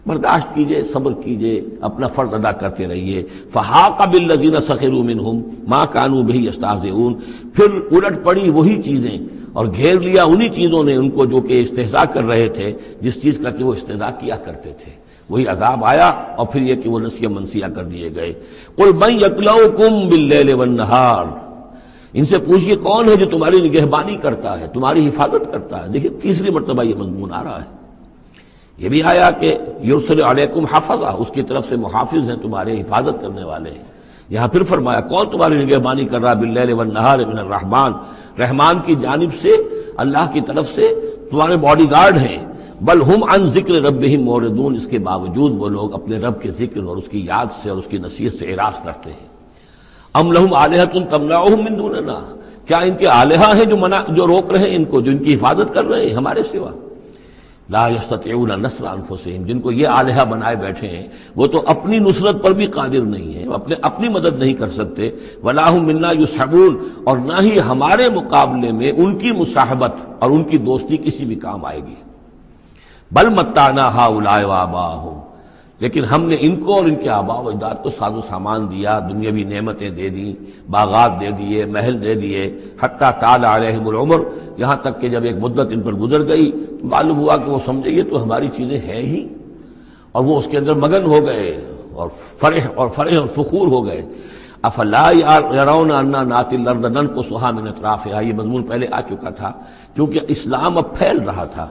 برداشت کیجیے، صبر کیجیے، اپنا فرض ادا کرتے رہیے۔ فہاق بالذین سخروا منہم ما کانوا به یستهزئون پھر الٹ پڑی وہی چیزیں اور گھیر لیا انہی چیزوں نے ان کو جو کہ استحضاء کر رہے تھے، جس چیز کا کہ وہ استحضاء کیا کرتے تھے۔ وہی عذاب آیا اور پھر یہ کہ وہ نسیہ منسیہ کر دیے گئے۔ قل من یکلؤکم باللیل والنہار ان سے پوچھئے کون ہے جو تمہاری نگہبانی کرتا ہے، تمہاری حفاظت کرتا ہے؟ دیکھیں تیسری مرتبہ یہ مضمون آ رہا ہے۔ یہ بھی آیا کہ یورسل علیکم حافظہ اس کی طرف سے محافظ ہیں تمہارے، حفاظت کرنے والے ہیں۔ یہاں پھر فرمایا، کون تمہاری نگہبانی کر رہا باللیل والنہار من الرحمن۔ رحمان کی جانب سے، اللہ کی طرف سے تمہارے باڈی گارڈ ہیں۔ بل ہم ان ذکر رب ہی موردون۔ اس کے باوجود وہ لوگ اپنے رب کے ذکر اور اس کی یاد سے اور اس کی نصیحت سے اعراض کرتے ہیں۔ ام لہم آلیہت تمنعہم من دوننا کیا ان کے آلیہ ہیں جو منع جو روک رہے ہیں ان کو، جو ان کی حفاظت کر رہے ہیں ہمارے سوا؟ لا یستطیعون نصر انفسهم جن کو یہ آلہہ بنائے بیٹھے ہیں، وہ تو اپنی نصرت پر بھی قادر نہیں ہیں اپنے اپنی مدد نہیں کر سکتے۔ ولاحم منا یسحبون۔ اور نہ ہی ہمارے مقابلے میں ان کی مصاحبت اور ان کی دوستی کسی بھی کام آئے گی۔ بل متانا ہا اولائے لیکن ہم نے ان کو اور ان کے آبا و اجداد کو ساز و سامان دیا، دنیاوی نعمتیں دے دیں، باغات دے دیے، محل دے دیے۔ حتیٰ تال علیہم العمر، یہاں تک کہ جب ایک مدت ان پر گزر گئی، معلوم ہوا کہ وہ سمجھے، یہ تو ہماری چیزیں ہیں ہی۔ اور وہ اس کے اندر مگن ہو گئے اور فرح اور فرح اور فخور ہو گئے۔ افلا یارون انا نات الردن کو سہا من اطراف ہے یہ مضمون پہلے آ چکا تھا کیونکہ اسلام اب پھیل رہا تھا۔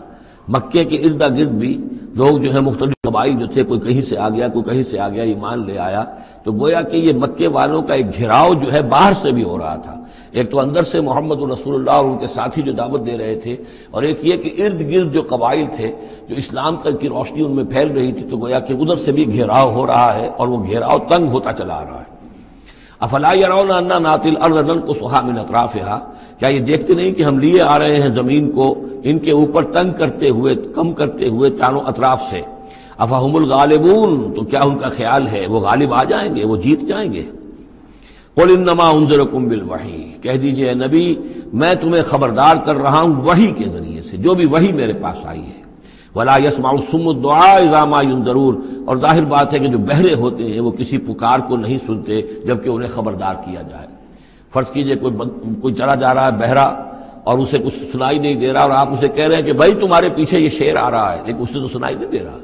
مکے کے اردا گرد بھی لوگ جو ہے مختلف قبائل جو تھے، کوئی کہیں سے آ گیا، کوئی کہیں سے آ گیا، ایمان لے آیا۔ تو گویا کہ یہ مکے والوں کا ایک گھیراؤ جو ہے باہر سے بھی ہو رہا تھا۔ ایک تو اندر سے محمد الرسول اللہ اور ان کے ساتھی جو دعوت دے رہے تھے، اور ایک یہ کہ ارد گرد جو قبائل تھے، جو اسلام کی روشنی ان میں پھیل رہی تھی، تو گویا کہ ادھر سے بھی گھیراؤ ہو رہا ہے اور وہ گھیراؤ تنگ ہوتا چلا آ رہا ہے۔ افلا یرون انا ناتل ارضن کو سہا من اطرافها کیا یہ دیکھتے نہیں کہ ہم لیے آ رہے ہیں زمین کو ان کے اوپر تنگ کرتے ہوئے، کم کرتے ہوئے چاروں اطراف سے؟ افہم الغالبون؟ تو کیا ان کا خیال ہے؟ وہ غالب آ جائیں گے، وہ جیت جائیں گے؟ قل انما انذرکم بالوحی۔ کہہ دیجیے نبی، میں تمہیں خبردار کر رہا ہوں وحی کے ذریعے سے، جو بھی وحی میرے پاس آئی ہے۔ ولا يسمع الصم الدعاء اذا ما ينذرون اور ظاہر بات ہے کہ جو بہرے ہوتے ہیں وہ کسی پکار کو نہیں سنتے جبکہ انہیں خبردار کیا جائے۔ فرض کیجیے کوئی کوئی چلا جا رہا ہے بہرا اور اسے کچھ سنائی نہیں دے رہا اور آپ اسے کہہ رہے ہیں کہ بھائی تمہارے پیچھے یہ شیر آ رہا ہے لیکن اسے تو سنائی نہیں دے رہا۔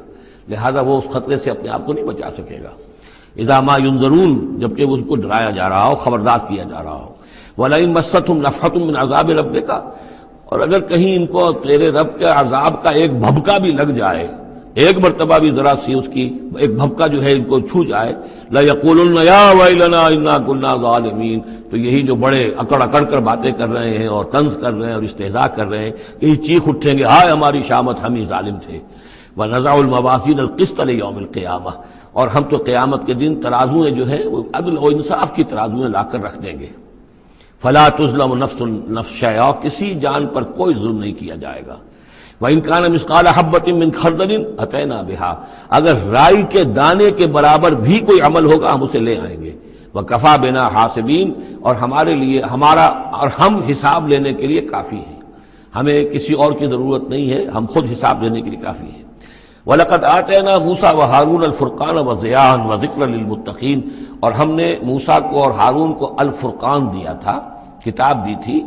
لہذا وہ اس خطرے سے اپنے آپ کو نہیں بچا سکے گا۔ ادامہ ینظرون جبکہ اس کو ڈرایا جا رہا ہو، خبردار کیا جا رہا ہو۔ وَلَئِن مَسَّتْهُمْ نَفْحَةٌ مِّنْ عَذَابِ رَبِّكَ اور اگر کہیں ان کو تیرے رب کے عذاب کا ایک بھبکا بھی لگ جائے، ایک مرتبہ بھی ذرا سی اس کی ایک بھبکا جو ہے ان کو چھو جائے لَيَقُولُنَّ كُنَّا تو یہی جو بڑے اکڑ اکڑ کر باتیں کر رہے ہیں اور طنز کر رہے ہیں اور استحضاء کر رہے ہیں، یہی چیخ اٹھیں گے، ہائے ہماری شامت، ہم ہی ظالم تھے۔ وہ وَنَزَعُ الْمَوَازِينَ الْقِسْطَ لِيَوْمِ الْقِيَامَةِ اور ہم تو قیامت کے دن ترازویں جو ہیں، وہ عدل و انصاف کی ترازویں لا کر رکھ دیں گے۔ فلا تظلم نفس نفس کسی جان پر کوئی ظلم نہیں کیا جائے گا۔ وہ انکان مسقال حبت من خردن عطینا بہا اگر رائی کے دانے کے برابر بھی کوئی عمل ہوگا، ہم اسے لے آئیں گے۔ وہ کفا بنا حاسبین اور ہمارے لیے، ہمارا اور ہم حساب لینے کے لیے کافی ہیں۔ ہمیں کسی اور کی ضرورت نہیں ہے، ہم خود حساب لینے کے لیے کافی ہیں۔ ولقت آتے نا موسا و ہارون الفرقان و ضیان و ذکر المطقین اور ہم نے موسا کو اور ہارون کو الفرقان دیا تھا، کتاب دی تھی،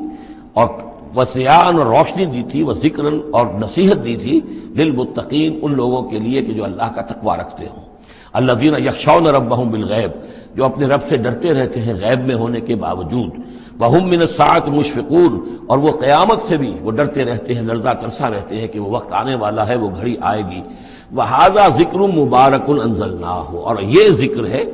اور وسیان اور روشنی دی تھی وہ ذکر اور نصیحت دی تھی للمتقین ان لوگوں کے لیے کہ جو اللہ کا تقوی رکھتے ہوں۔ اللہ دین یکشون رب بالغیب جو اپنے رب سے ڈرتے رہتے ہیں غیب میں ہونے کے باوجود۔ بہم من سات مشفقون، اور وہ قیامت سے بھی وہ ڈرتے رہتے ہیں، لرزہ ترسا رہتے ہیں کہ وہ وقت آنے والا ہے، وہ گھڑی آئے گی۔ وہ ذکر مبارک انزل نہ ہو اور یہ ذکر ہے،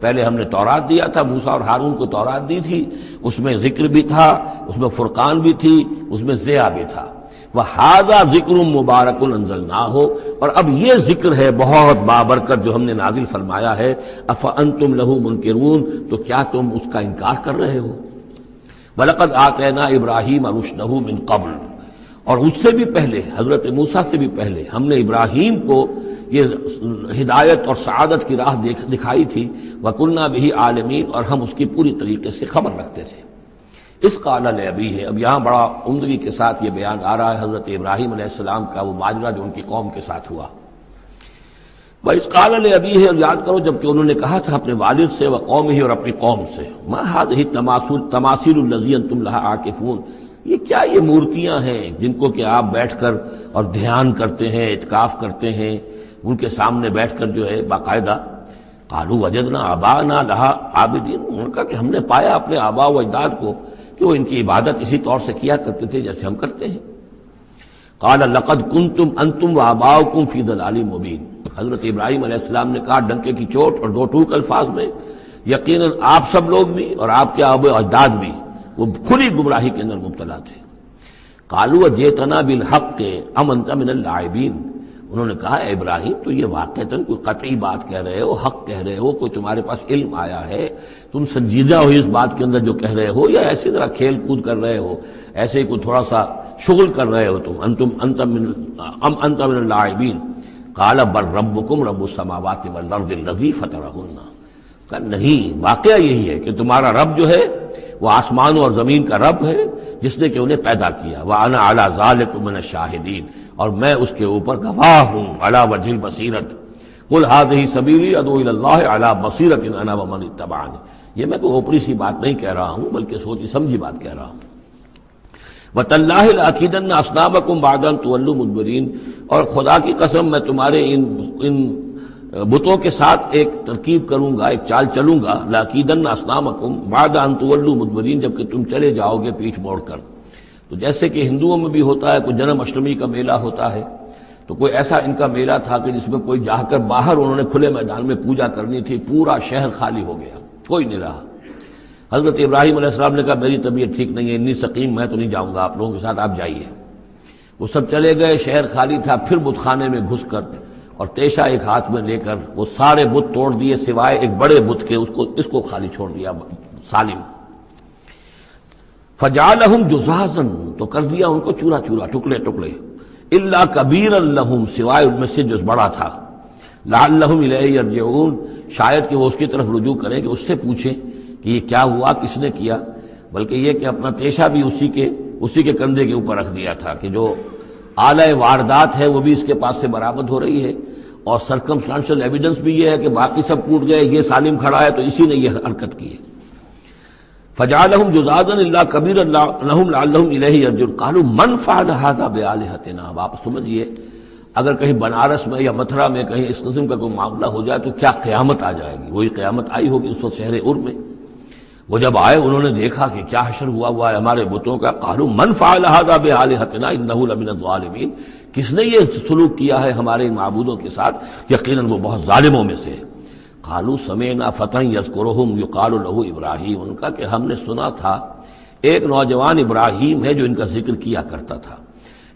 پہلے ہم نے تورات دیا تھا موسا اور ہارون کو تورات دی تھی، اس میں ذکر بھی تھا، اس میں فرقان بھی تھی، اس میں ضیا بھی تھا۔ وہ ہاضا ذکر مبارک النزل نہ ہو اور اب یہ ذکر ہے بہت بابرکت جو ہم نے نازل فرمایا ہے اف ان تم لہو منکرون تو کیا تم اس کا انکار کر رہے ہو؟ بلقد آتے نا ابراہیم ارشنہ من قبل۔ اور اس سے بھی پہلے، حضرت موسا سے بھی پہلے ہم نے ابراہیم کو یہ ہدایت اور سعادت کی راہ دکھائی تھی وکنہ بھی عالمین اور ہم اس کی پوری طریقے سے خبر رکھتے تھے۔ اس قال ابھی ہے۔ اب یہاں بڑا عمدگی کے ساتھ یہ بیان آ رہا ہے، حضرت ابراہیم علیہ السلام کا وہ ماجرہ جو ان کی قوم کے ساتھ ہوا۔ وہ اس قال ابھی ہے، اور یاد کرو جبکہ انہوں نے کہا تھا اپنے والد سے وہ قوم ہی اور اپنی قوم سے ہی تماثر النزین تم لہا آکفون یہ کیا یہ مورتیاں ہیں جن کو کہ آپ بیٹھ کر اور دھیان کرتے ہیں اتکاف کرتے ہیں، ان کے سامنے بیٹھ کر جو ہے باقاعدہ کالو وجد نہ آبا نہ لہا عابدین ان کا کہ ہم نے پایا اپنے آبا و اجداد کو کہ وہ ان کی عبادت اسی طور سے کیا کرتے تھے جیسے ہم کرتے ہیں۔ قال لقد کن تم ان تم و آبا کم فی دلالی مبین۔ حضرت ابراہیم علیہ السلام نے کہا ڈنکے کی چوٹ اور دو ٹوک الفاظ میں، یقیناً آپ سب لوگ بھی اور آپ کے آب و اجداد بھی۔ وہ کھلی گمراہی کے اندر مبتلا تھے۔ کالو جیتنا بالحق کے امن من اللاعبین۔ انہوں نے کہا، اے ابراہیم، تو یہ واقع کوئی قطعی بات کہہ رہے ہو، حق کہہ رہے ہو، کوئی تمہارے پاس علم آیا ہے، تم سنجیدہ ہو اس بات کے اندر جو کہہ رہے ہو، یا ایسی طرح کھیل کود کر رہے ہو، ایسے ہی کوئی تھوڑا سا شغل کر رہے ہو تم، انتم انتم من، ام انتم من اللاعبین۔ قال بر ربکم رب السماوات والارض الذی فطرهن۔ کہ نہیں، واقعہ یہی ہے کہ تمہارا رب جو ہے وہ آسمانوں اور زمین کا رب ہے، جس نے کہ انہیں پیدا کیا۔ وہ انا اعلیٰ ذالک من الشاہدین اور میں اس کے اوپر گواہ ہوں علا وجہ بصیرت کل ہاد ہی سبیلی ادو اللہ علا بصیرت ان انا ومن اتبعان یہ میں کوئی اوپری سی بات نہیں کہہ رہا ہوں، بلکہ سوچی سمجھی بات کہہ رہا ہوں۔ وطلّہ العقیدن اسنابکم بعدن تولو مدبرین اور خدا کی قسم، میں تمہارے ان ان بتوں کے ساتھ ایک ترکیب کروں گا، ایک چال چلوں گا لاقیدن اسنامکم بعد ان تولو مدبرین جبکہ تم چلے جاؤ گے پیٹھ موڑ کر۔ تو جیسے کہ ہندوؤں میں بھی ہوتا ہے، کوئی جنم اشٹمی کا میلہ ہوتا ہے، تو کوئی ایسا ان کا میلہ تھا کہ جس میں کوئی جا کر باہر انہوں نے کھلے میدان میں پوجا کرنی تھی، پورا شہر خالی ہو گیا، کوئی نہیں رہا۔ حضرت ابراہیم علیہ السلام نے کہا، میری طبیعت ٹھیک نہیں ہے، اتنی سکیم میں تو نہیں جاؤں گا، آپ لوگوں کے ساتھ آپ جائیے۔ وہ سب چلے گئے، شہر خالی تھا، پھر بت خانے میں گھس کر اور تیشا ایک ہاتھ میں لے کر وہ سارے بت توڑ دیے، سوائے ایک بڑے بت کے، اس کو اس کو خالی چھوڑ دیا، سالم۔ فجالحم جزازن تو کر دیا ان کو چورا چورا، ٹکڑے ٹکڑے۔ اللہ کبیر الحم سوائے ان میں سے جو بڑا تھا۔ لال ارجعون شاید کہ وہ اس کی طرف رجوع کریں کہ اس سے پوچھیں کہ یہ کیا ہوا، کس نے کیا۔ بلکہ یہ کہ اپنا پیشہ بھی اسی کے اسی کے کندھے کے اوپر رکھ دیا تھا کہ جو اعلی واردات ہے وہ بھی اس کے پاس سے برآمد ہو رہی ہے۔ اور سرکمسٹانشل ایویڈنس بھی یہ ہے کہ باقی سب ٹوٹ گئے، یہ سالم کھڑا ہے، تو اسی نے یہ حرکت کی ہے۔ فجالحم جزادن اللہ کبیر اللہ کالو من فاد ہاضا بے علیہ آپ سمجھیے اگر کہیں بنارس میں یا متھرا میں کہیں اس قسم کا کوئی معاملہ ہو جائے تو کیا قیامت آ جائے گی؟ وہی قیامت آئی ہوگی اس وقت شہر ار میں۔ وہ جب آئے انہوں نے دیکھا کہ کیا حشر ہوا ہوا ہے، ہمارے بتوں کا کالو من فعل هذا بعالهتنا انه لمن الظالمین. کس نے یہ سلوک کیا ہے ہمارے معبودوں کے ساتھ؟ یقیناً وہ بہت ظالموں میں سے کالو سمینا فتح یسکرہم یقال له ابراہیم. ان کا کہ ہم نے سنا تھا، ایک نوجوان ابراہیم ہے جو ان کا ذکر کیا کرتا تھا۔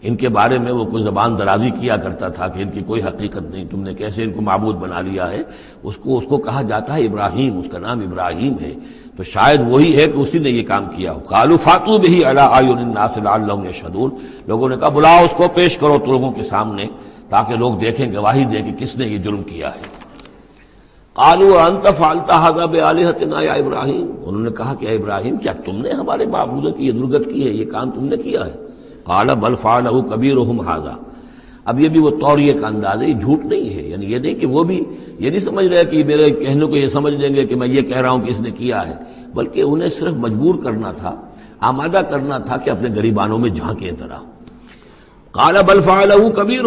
ان کے بارے میں وہ کوئی زبان درازی کیا کرتا تھا کہ ان کی کوئی حقیقت نہیں، تم نے کیسے ان کو معبود بنا لیا ہے؟ اس کو اس کو کہا جاتا ہے ابراہیم، اس کا نام ابراہیم ہے۔ تو شاید وہی ہے کہ اسی نے یہ کام کیا ہو۔ کالو فاتو بھی اللہ شدون لوگوں نے کہا، بلاؤ اس کو پیش کرو تو لوگوں کے سامنے تاکہ لوگ دیکھیں، گواہی دے کہ کس نے یہ جرم کیا ہے۔ کالو انت فالتا یا ابراہیم۔ انہوں نے کہا کہ ابراہیم، کیا تم نے ہمارے معبودوں کی یہ درگت کی ہے؟ یہ کام تم نے کیا ہے؟ کالا بل فال کبیر اب یہ بھی وہ توریے کا انداز ہے، یہ جھوٹ نہیں ہے۔ یعنی یہ نہیں کہ وہ بھی یہ نہیں سمجھ رہے کہ میرے کہنے کو یہ سمجھ لیں گے کہ میں یہ کہہ رہا ہوں کہ اس نے کیا ہے، بلکہ انہیں صرف مجبور کرنا تھا، آمادہ کرنا تھا کہ اپنے غریبانوں میں جھانکیں طرح کالا بل فال کبیر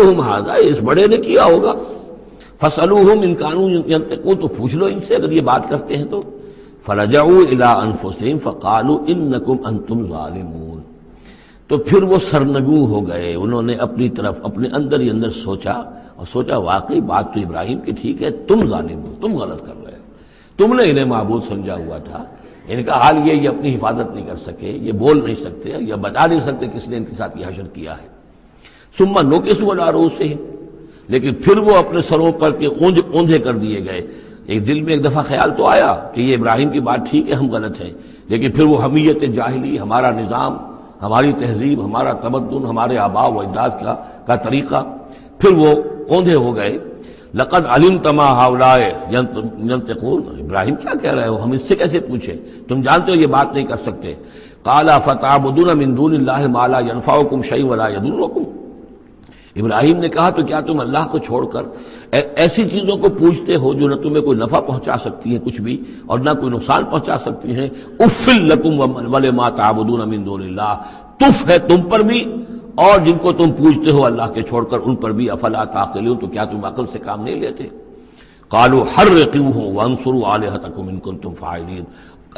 اس بڑے نے کیا ہوگا؟ فصل ان قانون تو پوچھ لو ان سے اگر یہ بات کرتے ہیں تو۔ فلجا الا انفسم فقالو ان نقم ان تم ظالمون۔ تو پھر وہ سرنگو ہو گئے۔ انہوں نے اپنی طرف اپنے اندر ہی اندر سوچا اور سوچا، واقعی بات تو ابراہیم کی ٹھیک ہے، تم ظالم ہو، تم غلط کر رہے ہو۔ تم نے انہیں معبود سمجھا ہوا تھا۔ یعنی ان کا حال یہ یہ اپنی حفاظت نہیں کر سکے، یہ بول نہیں سکتے یا بتا نہیں سکتے کس نے ان کے ساتھ یہ حشر کیا ہے۔ سما نو کے سو سے لیکن پھر وہ اپنے سروں پر کے اونج اونجے کر دیے گئے۔ ایک دل میں ایک دفعہ خیال تو آیا کہ یہ ابراہیم کی بات ٹھیک ہے، ہم غلط ہیں۔ لیکن پھر وہ حمیت جاہلی، ہمارا نظام ہماری تہذیب، ہمارا تمدن، ہمارے آبا و اجداد کا کا طریقہ۔ پھر وہ اوندھے ہو گئے۔ لقد علم تما ہاولائے ابراہیم کیا کہہ رہے ہو؟ ہم اس سے کیسے پوچھیں؟ تم جانتے ہو یہ بات نہیں کر سکتے۔ کالا فتح بدون اللہ مالا ینفاؤکم شعی ولا یدرکم ابراہیم نے کہا تو کیا تم اللہ کو چھوڑ کر ایسی چیزوں کو پوچھتے ہو جو نہ تمہیں کوئی نفع پہنچا سکتی ہیں کچھ بھی اور نہ کوئی نقصان پہنچا سکتی ہیں؟ افل لکم ولے ما تعبدون من دون اللہ تف ہے تم پر بھی اور جن کو تم پوچھتے ہو اللہ کے چھوڑ کر ان پر بھی افلا تاقلون تو کیا تم عقل سے کام نہیں لیتے؟ قالو ہر ہو وانصروا آلہتکم ان کنتم فاعلین۔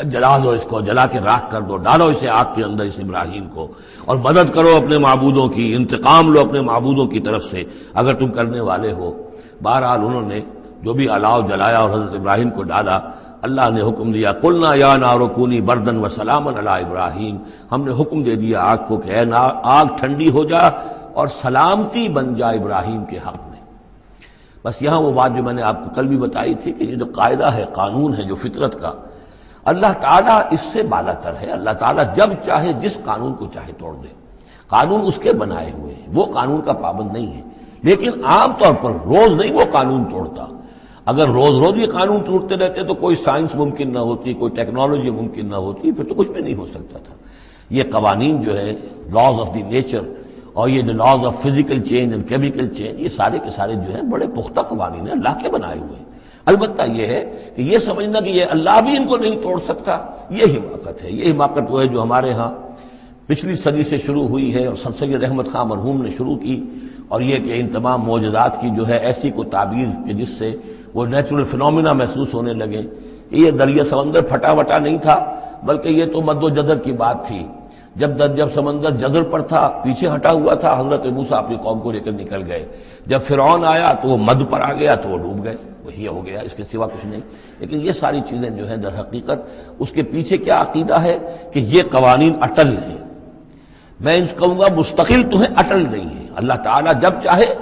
جلا دو اس کو، جلا کے راکھ کر دو، ڈالو اسے آگ کے اندر اس ابراہیم کو۔ اور مدد کرو اپنے معبودوں کی، انتقام لو اپنے معبودوں کی طرف سے، اگر تم کرنے والے ہو۔ بہرحال انہوں نے جو بھی الاؤ جلایا اور حضرت ابراہیم کو ڈالا، اللہ نے حکم دیا کلنا یا نارکونی بردن و سلام اللہ ابراہیم۔ ہم نے حکم دے دیا آگ کو کہ اے آگ ٹھنڈی ہو جا اور سلامتی بن جا ابراہیم کے حق میں۔ بس یہاں وہ بات جو میں نے آپ کو کل بھی بتائی تھی کہ یہ جو قاعدہ ہے، قانون ہے، جو فطرت کا اللہ تعالیٰ اس سے بالا تر ہے۔ اللہ تعالیٰ جب چاہے جس قانون کو چاہے توڑ دے۔ قانون اس کے بنائے ہوئے ہیں۔ وہ قانون کا پابند نہیں ہے۔ لیکن عام طور پر روز نہیں وہ قانون توڑتا۔ اگر روز روز یہ قانون ٹوٹتے رہتے تو کوئی سائنس ممکن نہ ہوتی، کوئی ٹیکنالوجی ممکن نہ ہوتی، پھر تو کچھ بھی نہیں ہو سکتا تھا۔ یہ قوانین جو ہے لاز آف دی نیچر اور یہ laws of physical change and chemical change یہ سارے کے سارے جو ہیں بڑے پختہ قوانین ہیں، اللہ کے بنائے ہوئے ہیں۔ البتہ یہ ہے کہ یہ سمجھنا کہ یہ اللہ بھی ان کو نہیں توڑ سکتا، یہ حماقت ہے، یہ حماقت وہ ہے جو ہمارے ہاں پچھلی صدی سے شروع ہوئی ہے اور سر سید احمد خان مرحوم نے شروع کی اور یہ کہ ان تمام معجزات کی جو ہے ایسی کو تعبیر کہ جس سے وہ نیچرل فنومنا محسوس ہونے لگے کہ یہ دریا سمندر پھٹا وٹا نہیں تھا، بلکہ یہ تو مد و جدر کی بات تھی۔ جب جب سمندر جزر پر تھا، پیچھے ہٹا ہوا تھا، حضرت موسا اپنی قوم کو لے کر نکل گئے۔ جب فرعون آیا تو وہ مد پر آ گیا تو وہ ڈوب گئے۔ وہی ہو گیا، اس کے سوا کچھ نہیں۔ لیکن یہ ساری چیزیں جو ہیں در حقیقت، اس کے پیچھے کیا عقیدہ ہے کہ یہ قوانین اٹل ہیں۔ میں ان کہوں گا، مستقل تو ہیں اٹل نہیں ہے اللہ تعالیٰ جب چاہے،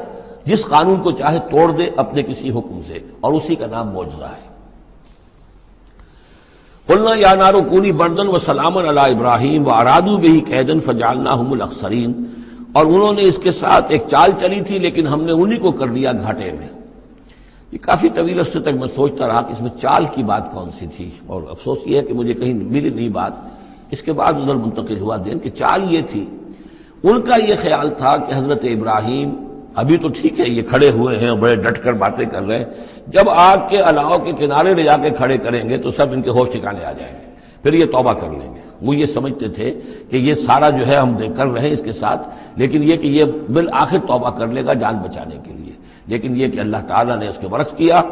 جس قانون کو چاہے توڑ دے اپنے کسی حکم سے، اور اسی کا نام موجزہ ہے۔ قلنا یا نارو کونی بردن و سلامن علی ابراہیم و ارادو بہی قیدن فجالنا ہم الاخسرین۔ اور انہوں نے اس کے ساتھ ایک چال چلی تھی، لیکن ہم نے انہی کو کر دیا گھاٹے میں۔ یہ کافی طویل عرصے تک میں سوچتا رہا کہ اس میں چال کی بات کون سی تھی اور افسوس یہ ہے کہ مجھے کہیں ملی نہیں بات۔ اس کے بعد ادھر منتقل ہوا دین کہ چال یہ تھی۔ ان کا یہ خیال تھا کہ حضرت ابراہیم، ابھی تو ٹھیک ہے، یہ کھڑے ہوئے ہیں بڑے ڈٹ کر باتیں کر رہے ہیں۔ جب آگ کے علاؤ کے کنارے لے جا کے کھڑے کریں گے تو سب ان کے ہوش ٹھکانے آ جائیں گے۔ پھر یہ توبہ کر لیں گے۔ وہ یہ سمجھتے تھے کہ یہ سارا جو ہے ہم کر رہے ہیں اس کے ساتھ، لیکن یہ کہ یہ بالآخر توبہ کر لے گا جان بچانے کے لیے۔ لیکن یہ کہ اللہ تعالیٰ نے اس کے برس کیا۔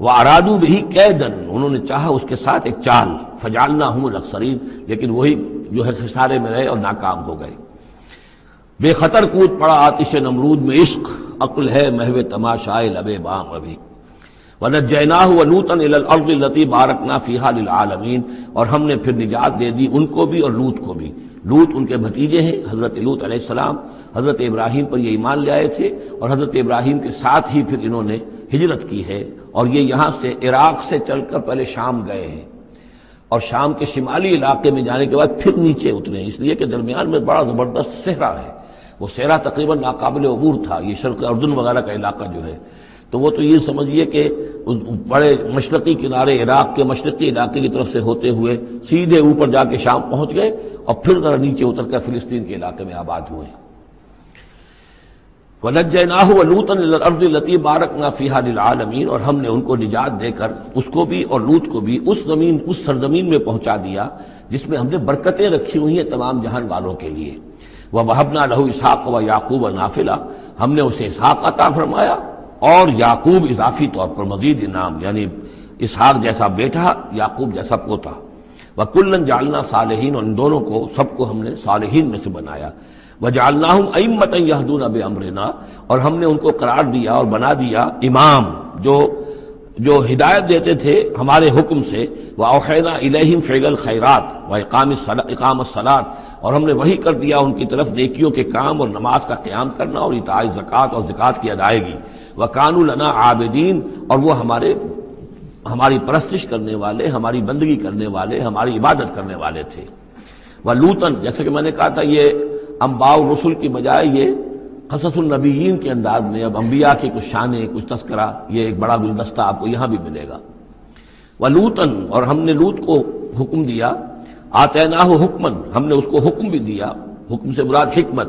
وہ ارادو بھی قیدن انہوں نے چاہا اس کے ساتھ ایک چال۔ فجالنا ہوں اکثرین لیکن وہی جو ہے خسارے میں رہے اور ناکام ہو گئے۔ بے خطر کود پڑا آتش نمرود میں عشق، عقل ہے محو تماشائے لبے بام ابھی ونجیناہ ولوطن الى الارض التي بارکنا فیہا للعالمین اور ہم نے پھر نجات دے دی ان کو بھی اور لوت کو بھی۔ لوت ان کے بھتیجے ہیں، حضرت لوت علیہ السلام، حضرت ابراہیم پر یہ ایمان لے آئے تھے اور حضرت ابراہیم کے ساتھ ہی پھر انہوں نے ہجرت کی ہے اور یہ یہاں سے عراق سے چل کر پہلے شام گئے ہیں۔ اور شام کے شمالی علاقے میں جانے کے بعد پھر نیچے اترے اس لیے کہ درمیان میں بڑا زبردست صحرا ہے۔ وہ صحرا تقریباً ناقابل عبور تھا، یہ شرق اردن وغیرہ کا علاقہ جو ہے۔ تو وہ تو یہ سمجھیے کہ بڑے مشرقی کنارے، عراق کے مشرقی علاقے کی طرف سے ہوتے ہوئے سیدھے اوپر جا کے شام پہنچ گئے اور پھر ذرا نیچے اتر کر فلسطین کے علاقے میں آباد ہوئے۔ لِلْعَالَمِينَ اور ہم نے ان کو نجات دے کر اس کو بھی اور لوت کو بھی اس زمین، اس سرزمین میں پہنچا دیا جس میں ہم نے برکتیں رکھی ہوئی ہیں تمام جہان والوں کے لیے۔ وہ وحبنا لہو اسحاق و یعقوب نافلہ ہم نے اسے اسحاق عطا فرمایا۔ اور یعقوب اضافی طور پر مزید انعام یعنی اسحاق جیسا بیٹا، یعقوب جیسا پوتا۔ وہ کلن جالنا صالحین، اور ان دونوں کو، سب کو ہم نے صالحین میں سے بنایا۔ وہ جالنا ہوں امت یہدون اب امرنا اور ہم نے ان کو قرار دیا اور بنا دیا امام، جو جو ہدایت دیتے تھے ہمارے حکم سے۔ وہ اوحینا الہم فیل الخیرات و اقام اقام الصلاط اور ہم نے وہی کر دیا ان کی طرف نیکیوں کے کام اور نماز کا قیام کرنا اور اطاع زکوٰۃ اور زکوٰۃ کی ادائیگی۔ وہ قان النا عابدین اور وہ ہمارے ہماری پرستش کرنے والے، ہماری بندگی کرنے والے، ہماری عبادت کرنے والے تھے۔ وہ لوتن جیسے کہ میں نے کہا تھا، یہ امبا رسول کی بجائے یہ قصص النبیین کے انداز میں، اب انبیاء کی کچھ شانیں کچھ تذکرہ، یہ ایک بڑا گلدستہ آپ کو یہاں بھی ملے گا۔ وہ لوتن اور ہم نے لوت کو حکم دیا آتے نہ ہو حکمن ہم نے اس کو حکم بھی دیا، حکم سے مراد حکمت۔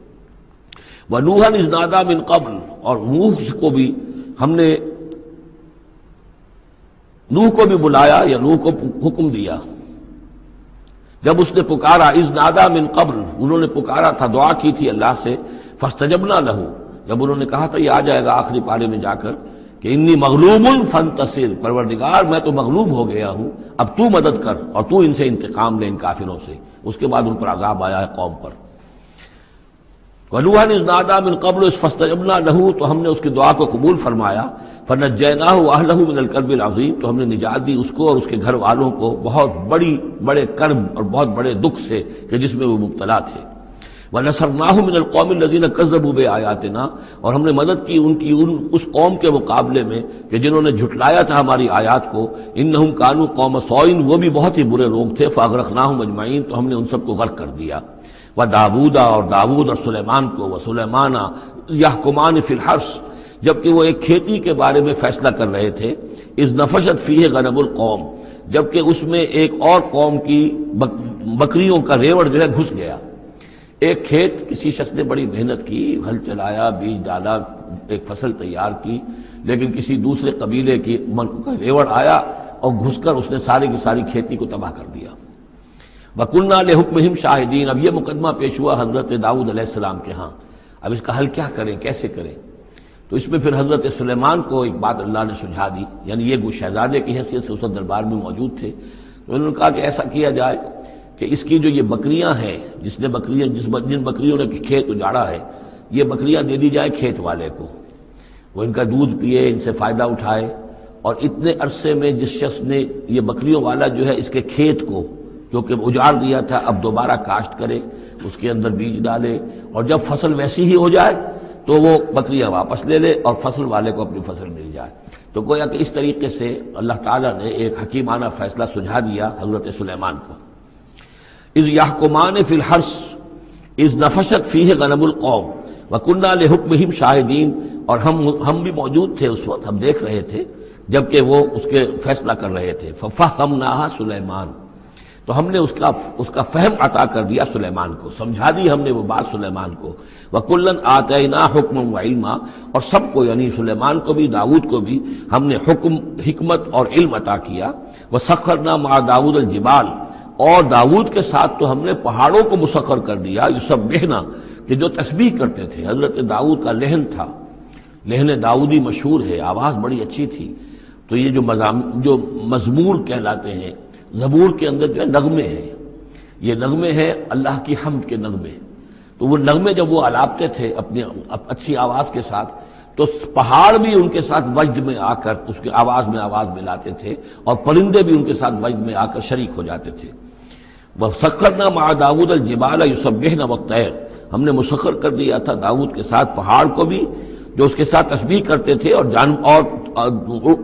ونوہن ازدادہ من قبل، اور نوح کو بھی ہم نے نوح کو بھی بلایا یا نوح کو حکم دیا۔ جب اس نے پکارا از نادا من قبل، انہوں نے پکارا تھا، دعا کی تھی اللہ سے فستجبنا لہو جب انہوں نے کہا تھا، یہ آ جائے گا آخری پارے میں جا کر کہ انی مغلوب الفن تصر پروردگار، میں تو مغلوب ہو گیا ہوں، اب تو مدد کر اور تو ان سے انتقام لے ان کافروں سے۔ اس کے بعد ان پر عذاب آیا ہے قوم پر۔ ولوحن ازنادا من قبل اس فستجبنا لہو تو ہم نے اس کی دعا کو قبول فرمایا۔ فنجیناہ اہلہ من الکرب العظیم، تو ہم نے نجات دی اس کو اور اس کے گھر والوں کو بہت بڑی، بڑے کرب اور بہت بڑے دکھ سے کہ جس میں وہ مبتلا تھے۔ وَنَصَرْنَاهُ مِنَ الْقَوْمِ الَّذِينَ كَذَّبُوا بِآيَاتِنَا، اور ہم نے مدد کی ان کی، ان اس قوم کے مقابلے میں کہ جنہوں نے جھٹلایا تھا ہماری آیات کو۔ انہم کانو قوم سوئن وہ بھی بہت ہی برے لوگ تھے، فاغرقناہم اجمعین، تو ہم نے ان سب کو غرق کر دیا۔ وہ داودا اور داود اور سلیمان کو وہ سلیمانہ یا کمان فی الحرس جبکہ وہ ایک کھیتی کے بارے میں فیصلہ کر رہے تھے اس نفشت فی غنب القوم، جبکہ اس میں ایک اور قوم کی بکریوں کا ریوڑ جو ہے گھس گیا۔ ایک کھیت کسی شخص نے بڑی محنت کی ہل چلایا، بیج ڈالا، ایک فصل تیار کی، لیکن کسی دوسرے قبیلے کی ریوڑ آیا اور گھس کر اس نے ساری کی ساری کھیتی کو تباہ کر دیا۔ بکنہ حکم شاہدین اب یہ مقدمہ پیش ہوا حضرت داؤد علیہ السلام کے ہاں۔ اب اس کا حل کیا کریں؟ کیسے کریں؟ تو اس میں پھر حضرت سلیمان کو ایک بات اللہ نے سجھا دی یعنی یہ گو شہزادے کی حیثیت سے اس دربار میں موجود تھے۔ تو انہوں نے کہا کہ ایسا کیا جائے کہ اس کی جو یہ بکریاں ہیں، جس نے بکریاں، جس جن بکریوں نے کھیت اجاڑا ہے، یہ بکریاں دے دی جائے کھیت والے کو۔ وہ ان کا دودھ پیے، ان سے فائدہ اٹھائے۔ اور اتنے عرصے میں جس شخص نے یہ بکریوں والا جو ہے اس کے کھیت کو جو کہ اجاڑ دیا تھا، اب دوبارہ کاشت کرے، اس کے اندر بیج ڈالے، اور جب فصل ویسی ہی ہو جائے تو وہ بکریاں واپس لے لے اور فصل والے کو اپنی فصل مل جائے۔ تو گویا کہ اس طریقے سے اللہ تعالیٰ نے ایک حکیمانہ فیصلہ سجھا دیا حضرت سلیمان کو۔ از یاحکمان فی الحرس از نفشت فی غنب القوم، و کنہ حکم شاہدین، اور ہم ہم بھی موجود تھے اس وقت، ہم دیکھ رہے تھے، جبکہ وہ اس کے فیصلہ کر رہے تھے۔ ففا ہم سلیمان۔ تو ہم نے اس کا اس کا فہم عطا کر دیا سلیمان کو۔ سمجھا دی ہم نے وہ بات سلیمان کو۔ وہ کلن حکم و علما اور سب کو یعنی سلیمان کو بھی داود کو بھی، ہم نے حکم حکمت اور علم عطا کیا۔ وہ سخر نہ ما داود الجبال۔ اور داود کے ساتھ تو ہم نے پہاڑوں کو مسخر کر دیا۔ یہ سب بہنا کہ جو تسبیح کرتے تھے۔ حضرت داؤد کا لہن تھا۔ لہن داؤدی مشہور ہے۔ آواز بڑی اچھی تھی۔ تو یہ جو مضام جو مضمور کہلاتے ہیں زبور کے اندر جو ہے نغمے ہیں۔ یہ نغمے ہیں اللہ کی حمد کے نغمے۔ تو وہ نغمے جب وہ الاپتے تھے اپنی اچھی آواز کے ساتھ، تو پہاڑ بھی ان کے ساتھ وجد میں آ کر اس کی آواز میں آواز ملاتے تھے اور پرندے بھی ان کے ساتھ وجد میں آ کر شریک ہو جاتے تھے۔ وہ سکر نہ ماں داود الجبال یوسب نہ وقت ہم نے مسخر کر دیا تھا داود کے ساتھ پہاڑ کو بھی جو اس کے ساتھ تصویر کرتے تھے اور جان اور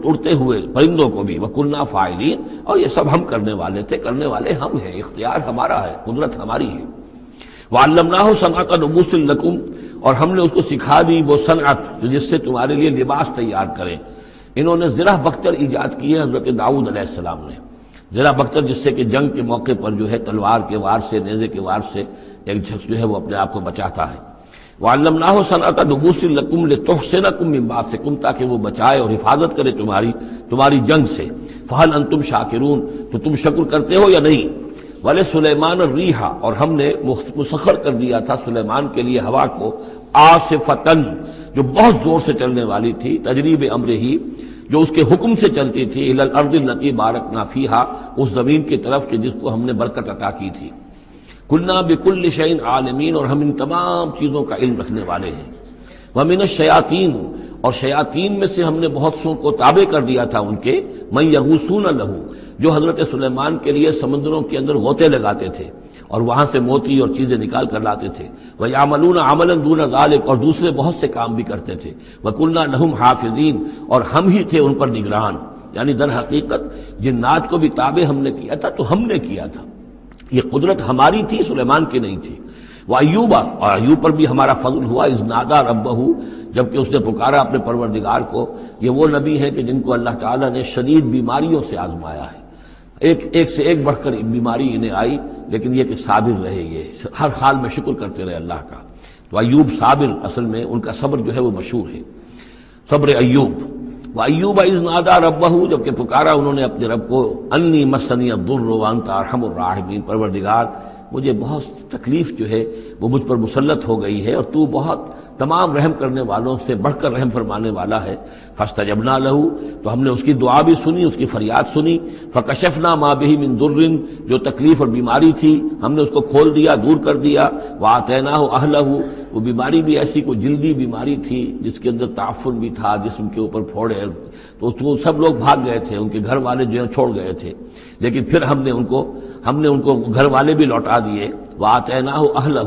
اڑتے ہوئے پرندوں کو بھی وکلنا فائلین اور یہ سب ہم کرنے والے تھے، کرنے والے ہم ہیں، اختیار ہمارا ہے، قدرت ہماری ہے۔ وہ علمنا ہو صنعت نبوس القم اور ہم نے اس کو سکھا دی وہ صنعت جس سے تمہارے لیے لباس تیار کریں۔ انہوں نے ذرا بختر ایجاد کی ہے حضرت داؤد علیہ السلام نے۔ ذرا بختر جس سے کہ جنگ کے موقع پر جو ہے تلوار کے وار سے، نیزے کے وار سے ایک شخص جو ہے وہ اپنے آپ کو بچاتا ہے۔ وہ علم نہ ہو صنعت ڈبوس القم لے سے کم کم تاکہ وہ بچائے اور حفاظت کرے تمہاری تمہاری جنگ سے۔ فہل ان تم شاکرون تو تم شکر کرتے ہو یا نہیں؟ والے سلیمان ریحا اور ہم نے مسخر کر دیا تھا سلیمان کے لیے ہوا کو آصفتن، جو بہت زور سے چلنے والی تھی، تجریب امر ہی، جو اس کے حکم سے چلتی تھی الارض النتی بارک نافیہ اس زمین کی طرف کہ جس کو ہم نے برکت عطا کی تھی۔ کلنا بکل شعین عالمین، اور ہم ان تمام چیزوں کا علم رکھنے والے ہیں۔ ومن الشیاطین، اور شیاطین میں سے ہم نے بہت سو کو تابع کر دیا تھا ان کے۔ میں یغوسون لہو، جو حضرت سلیمان کے لیے سمندروں کے اندر غوطے لگاتے تھے، اور وہاں سے موتی اور چیزیں نکال کر لاتے تھے۔ وہ یاملون عمل دون ذالک اور دوسرے بہت سے کام بھی کرتے تھے۔ وہ کلنا لہم حافظین اور ہم ہی تھے ان پر نگران۔ یعنی در حقیقت جن نعت کو بھی تابع ہم نے کیا تھا، تو ہم نے کیا تھا۔ یہ قدرت ہماری تھی، سلیمان کی نہیں تھی۔ وہ ایوبا اور ایوب پر بھی ہمارا فضل ہوا از نادا رب جبکہ اس نے پکارا اپنے پروردگار کو۔ یہ وہ نبی ہے کہ جن کو اللہ تعالیٰ نے شدید بیماریوں سے آزمایا ہے۔ ایک ایک سے ایک بڑھ کر بیماری انہیں آئی، لیکن یہ کہ صابر رہے یہ۔ ہر حال میں شکر کرتے رہے اللہ کا۔ تو ایوب صابر اصل میں، ان کا صبر جو ہے وہ مشہور ہے۔ صبر ایوب۔ ایوب از نادا رب جبکہ پکارا انہوں نے اپنے رب کو، انی مسنی عبد الروانتا ہم الراحمین، پروردگار مجھے بہت تکلیف جو ہے وہ مجھ پر مسلط ہو گئی ہے اور تو بہت تمام رحم کرنے والوں سے بڑھ کر رحم فرمانے والا ہے۔ فستا جبنا لہو تو ہم نے اس کی دعا بھی سنی، اس کی فریاد سنی۔ فکشفنا ماں بہی من درن جو تکلیف اور بیماری تھی، ہم نے اس کو کھول دیا، دور کر دیا۔ وہ آتینا ہو اہل وہ بیماری بھی ایسی کوئی جلدی بیماری تھی جس کے اندر تعفن بھی تھا، جسم کے اوپر پھوڑے تو سب لوگ بھاگ گئے تھے، ان کے گھر والے جو ہیں چھوڑ گئے تھے۔ لیکن پھر ہم نے ان کو ہم نے ان کو گھر والے بھی لوٹا دیے۔ وہ آتے نہ ہو اہل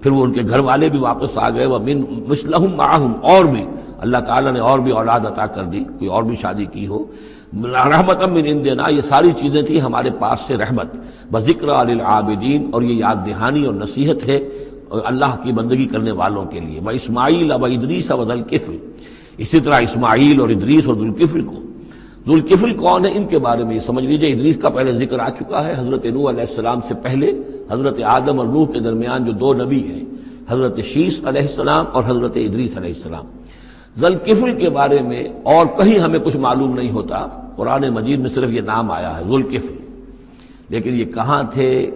پھر وہ ان کے گھر والے بھی واپس آ گئے۔ وہ من مسلحم معاہم اور بھی۔ اللہ تعالیٰ نے اور بھی اولاد عطا کر دی۔ کوئی اور بھی شادی کی ہو۔ رحمت من ان دینا یہ ساری چیزیں تھیں ہمارے پاس سے رحمت۔ بذکر العابدین اور یہ یاد دہانی اور نصیحت ہے اللہ کی بندگی کرنے والوں کے لیے۔ وہ اسماعیل اب ادریس اب ذلقفل اسی طرح اسماعیل اور ادریس اور ذوالکفل کو۔ ذوالکفل کون ہے؟ ان کے بارے میں یہ سمجھ لیجیے، ادریس کا پہلے ذکر آ چکا ہے۔ حضرت نوح علیہ السلام سے پہلے، حضرت آدم اور نوح کے درمیان جو دو نبی ہیں، حضرت شیش علیہ السلام اور حضرت ادریس علیہ السلام۔ ذوالکفل کے بارے میں اور کہیں ہمیں کچھ معلوم نہیں ہوتا، قرآن مجید میں صرف یہ نام آیا ہے، ذوالکفل۔ لیکن یہ کہاں تھے؟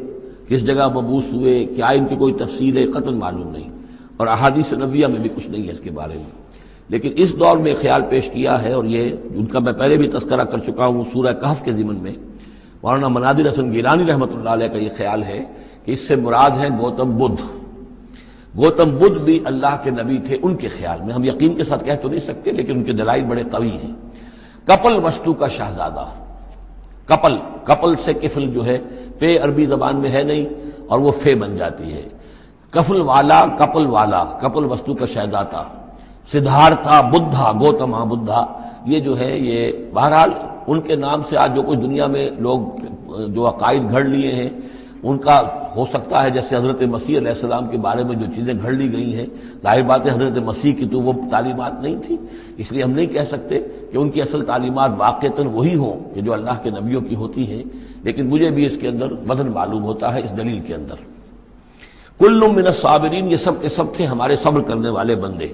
کس جگہ مبوس ہوئے؟ کیا ان کی کوئی تفصیل ہے قتل معلوم نہیں۔ اور احادیث نبیہ میں بھی کچھ نہیں ہے اس کے بارے میں۔ لیکن اس دور میں خیال پیش کیا ہے اور یہ ان کا میں پہلے بھی تذکرہ کر چکا ہوں، سورہ کہف کے ضمن میں، مولانا منادر حسن گیلانی رحمۃ اللہ علیہ کا یہ خیال ہے کہ اس سے مراد ہے گوتم بدھ۔ گوتم بدھ بھی اللہ کے نبی تھے ان کے خیال میں۔ ہم یقین کے ساتھ کہہ تو نہیں سکتے، لیکن ان کے دلائل بڑے قوی ہیں۔ کپل وستو کا شہزادہ۔ کپل کپل سے کفل جو ہے، پے عربی زبان میں ہے نہیں اور وہ فے بن جاتی ہے۔ کفل والا، کپل والا، کپل وستو کا شہزادہ۔ سدھارتھا بدھا، گوتما بدھا۔ یہ جو ہے، یہ بہرحال ان کے نام سے آج جو کچھ دنیا میں لوگ جو عقائد گھڑ لیے ہیں، ان کا ہو سکتا ہے جیسے حضرت مسیح علیہ السلام کے بارے میں جو چیزیں گھڑ لی گئی ہیں۔ ظاہر بات ہے، حضرت مسیح کی تو وہ تعلیمات نہیں تھی، اس لیے ہم نہیں کہہ سکتے کہ ان کی اصل تعلیمات واقعتاً وہی ہوں کہ جو اللہ کے نبیوں کی ہوتی ہیں۔ لیکن مجھے بھی اس کے اندر وزن معلوم ہوتا ہے، اس دلیل کے اندر۔ کل من الصابرین، یہ سب کے سب تھے ہمارے صبر کرنے والے بندے۔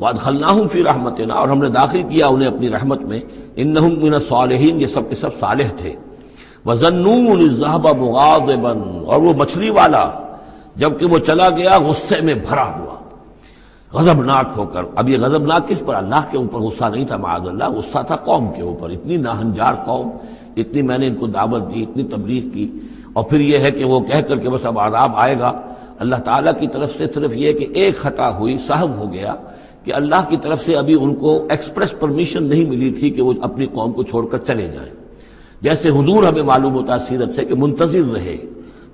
وادخلناہم فی رحمتنا اور ہم نے داخل کیا انہیں اپنی رحمت میں انہم من الصالحین یہ سب کے سب صالح تھے۔ وزنون الذهب مغاضبا اور وہ مچھلی والا، جبکہ وہ چلا گیا غصے میں بھرا ہوا۔ غضبناک ہو کر۔ اب یہ غضبناک کس پر؟ اللہ کے اوپر غصہ نہیں تھا، معاذ اللہ، غصہ تھا قوم کے اوپر۔ اتنی ناہنجار قوم، اتنی میں نے ان کو دعوت دی، اتنی تبلیغ کی۔ اور پھر یہ ہے کہ وہ کہہ کر کے بس اب عذاب آئے گا۔ اللہ تعالیٰ کی طرف سے صرف یہ کہ ایک خطا ہوئی، صاحب ہو گیا۔ کہ اللہ کی طرف سے ابھی ان کو ایکسپریس پرمیشن نہیں ملی تھی کہ وہ اپنی قوم کو چھوڑ کر چلے جائیں۔ جیسے حضور ہمیں معلوم ہوتا سیرت سے کہ منتظر رہے۔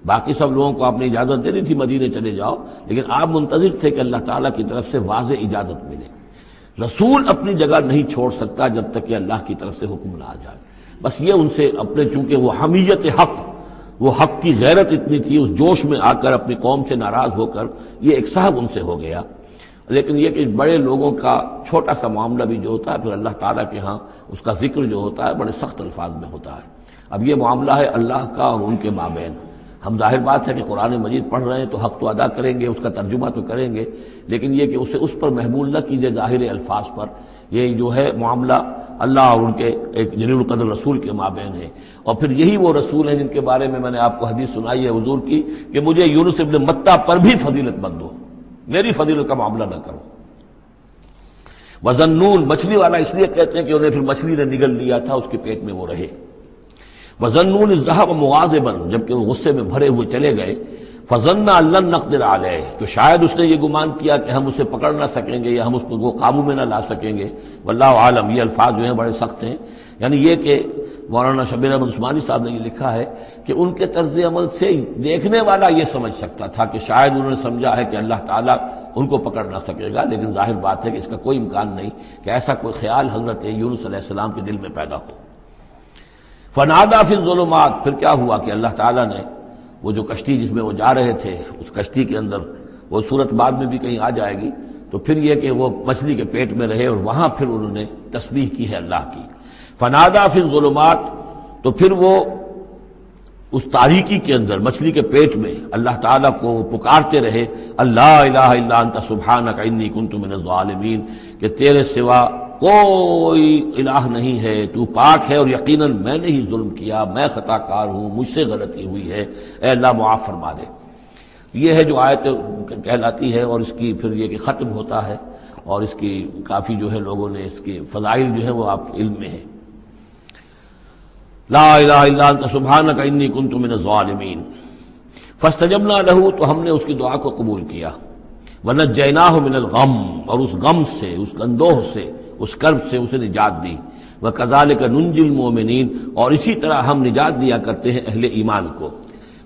باقی سب لوگوں کو آپ نے اجازت دینی تھی مدینے چلے جاؤ، لیکن آپ منتظر تھے کہ اللہ تعالیٰ کی طرف سے واضح اجازت ملے۔ رسول اپنی جگہ نہیں چھوڑ سکتا جب تک کہ اللہ کی طرف سے حکم نہ آ جائے۔ بس یہ ان سے اپنے، چونکہ وہ حمیت حق، وہ حق کی غیرت اتنی تھی، اس جوش میں آ کر اپنی قوم سے ناراض ہو کر یہ ایک صاحب ان سے ہو گیا۔ لیکن یہ کہ بڑے لوگوں کا چھوٹا سا معاملہ بھی جو ہوتا ہے، پھر اللہ تعالیٰ کے ہاں اس کا ذکر جو ہوتا ہے، بڑے سخت الفاظ میں ہوتا ہے۔ اب یہ معاملہ ہے اللہ کا اور ان کے مابین۔ ہم ظاہر بات ہے کہ قرآن مجید پڑھ رہے ہیں تو حق تو ادا کریں گے، اس کا ترجمہ تو کریں گے، لیکن یہ کہ اسے اس پر محمول نہ کیجیے ظاہر الفاظ پر۔ یہ جو ہے معاملہ اللہ اور ان کے ایک جلیل القدر رسول کے مابین ہے۔ اور پھر یہی وہ رسول ہیں جن کے بارے میں میں نے آپ کو حدیث سنائی ہے، حضور کی، کہ مجھے یونس ابن متہ پر بھی فضیلت بند ہو۔ میری فضیلت کا معاملہ نہ کرو۔ وزنون مچھلی والا اس لیے کہتے ہیں کہ انہیں پھر مچھلی نے نگل لیا تھا، اس کے پیٹ میں وہ رہے۔ وزنون ذہب مواز بن جبکہ وہ غصے میں بھرے ہوئے چلے گئے۔ فضن اللہ نقدر علیہ تو شاید اس نے یہ گمان کیا کہ ہم اسے پکڑ نہ سکیں گے یا ہم اس کو قابو میں نہ لا سکیں گے۔ واللہ عالم، یہ الفاظ جو ہیں بڑے سخت ہیں۔ یعنی یہ کہ مولانا شبیر احمد عثمانی صاحب نے یہ لکھا ہے کہ ان کے طرز عمل سے دیکھنے والا یہ سمجھ سکتا تھا کہ شاید انہوں نے سمجھا ہے کہ اللہ تعالیٰ ان کو پکڑ نہ سکے گا، لیکن ظاہر بات ہے کہ اس کا کوئی امکان نہیں کہ ایسا کوئی خیال حضرت یونس علیہ السلام کے دل میں پیدا ہو۔ فنادا فی ظلمات پھر کیا ہوا کہ اللہ تعالیٰ نے وہ جو کشتی جس میں وہ جا رہے تھے، اس کشتی کے اندر وہ صورت بعد میں بھی کہیں آ جائے گی، تو پھر یہ کہ وہ مچھلی کے پیٹ میں رہے اور وہاں پھر انہوں نے تسبیح کی ہے اللہ کی۔ فنادا فی ظلمات تو پھر وہ اس تاریکی کے اندر، مچھلی کے پیٹ میں اللہ تعالیٰ کو پکارتے رہے، اللہ الہ الا انت سبحانک انی کنت من الظالمین، کہ تیرے سوا کوئی الہ نہیں ہے، تو پاک ہے اور یقیناً میں نے ہی ظلم کیا، میں خطا کار ہوں، مجھ سے غلطی ہوئی ہے۔ اے اللہ معاف فرما دے۔ یہ ہے جو آیت کہلاتی ہے اور اس کی پھر یہ کہ ختم ہوتا ہے اور اس کی کافی جو ہے لوگوں نے اس کی فضائل جو ہے وہ آپ کے علم میں ہے لا الہ الا انت سبحانک انی کنت من الظالمین۔ فاستجبنا له تو ہم نے اس کی دعا کو قبول کیا۔ ونجیناہ من الغم، اور اس غم سے، اس اندوہ سے، اس کرب سے اسے نجات دی۔ وہ کزال کا المومنین اور اسی طرح ہم نجات دیا کرتے ہیں اہل ایمان کو۔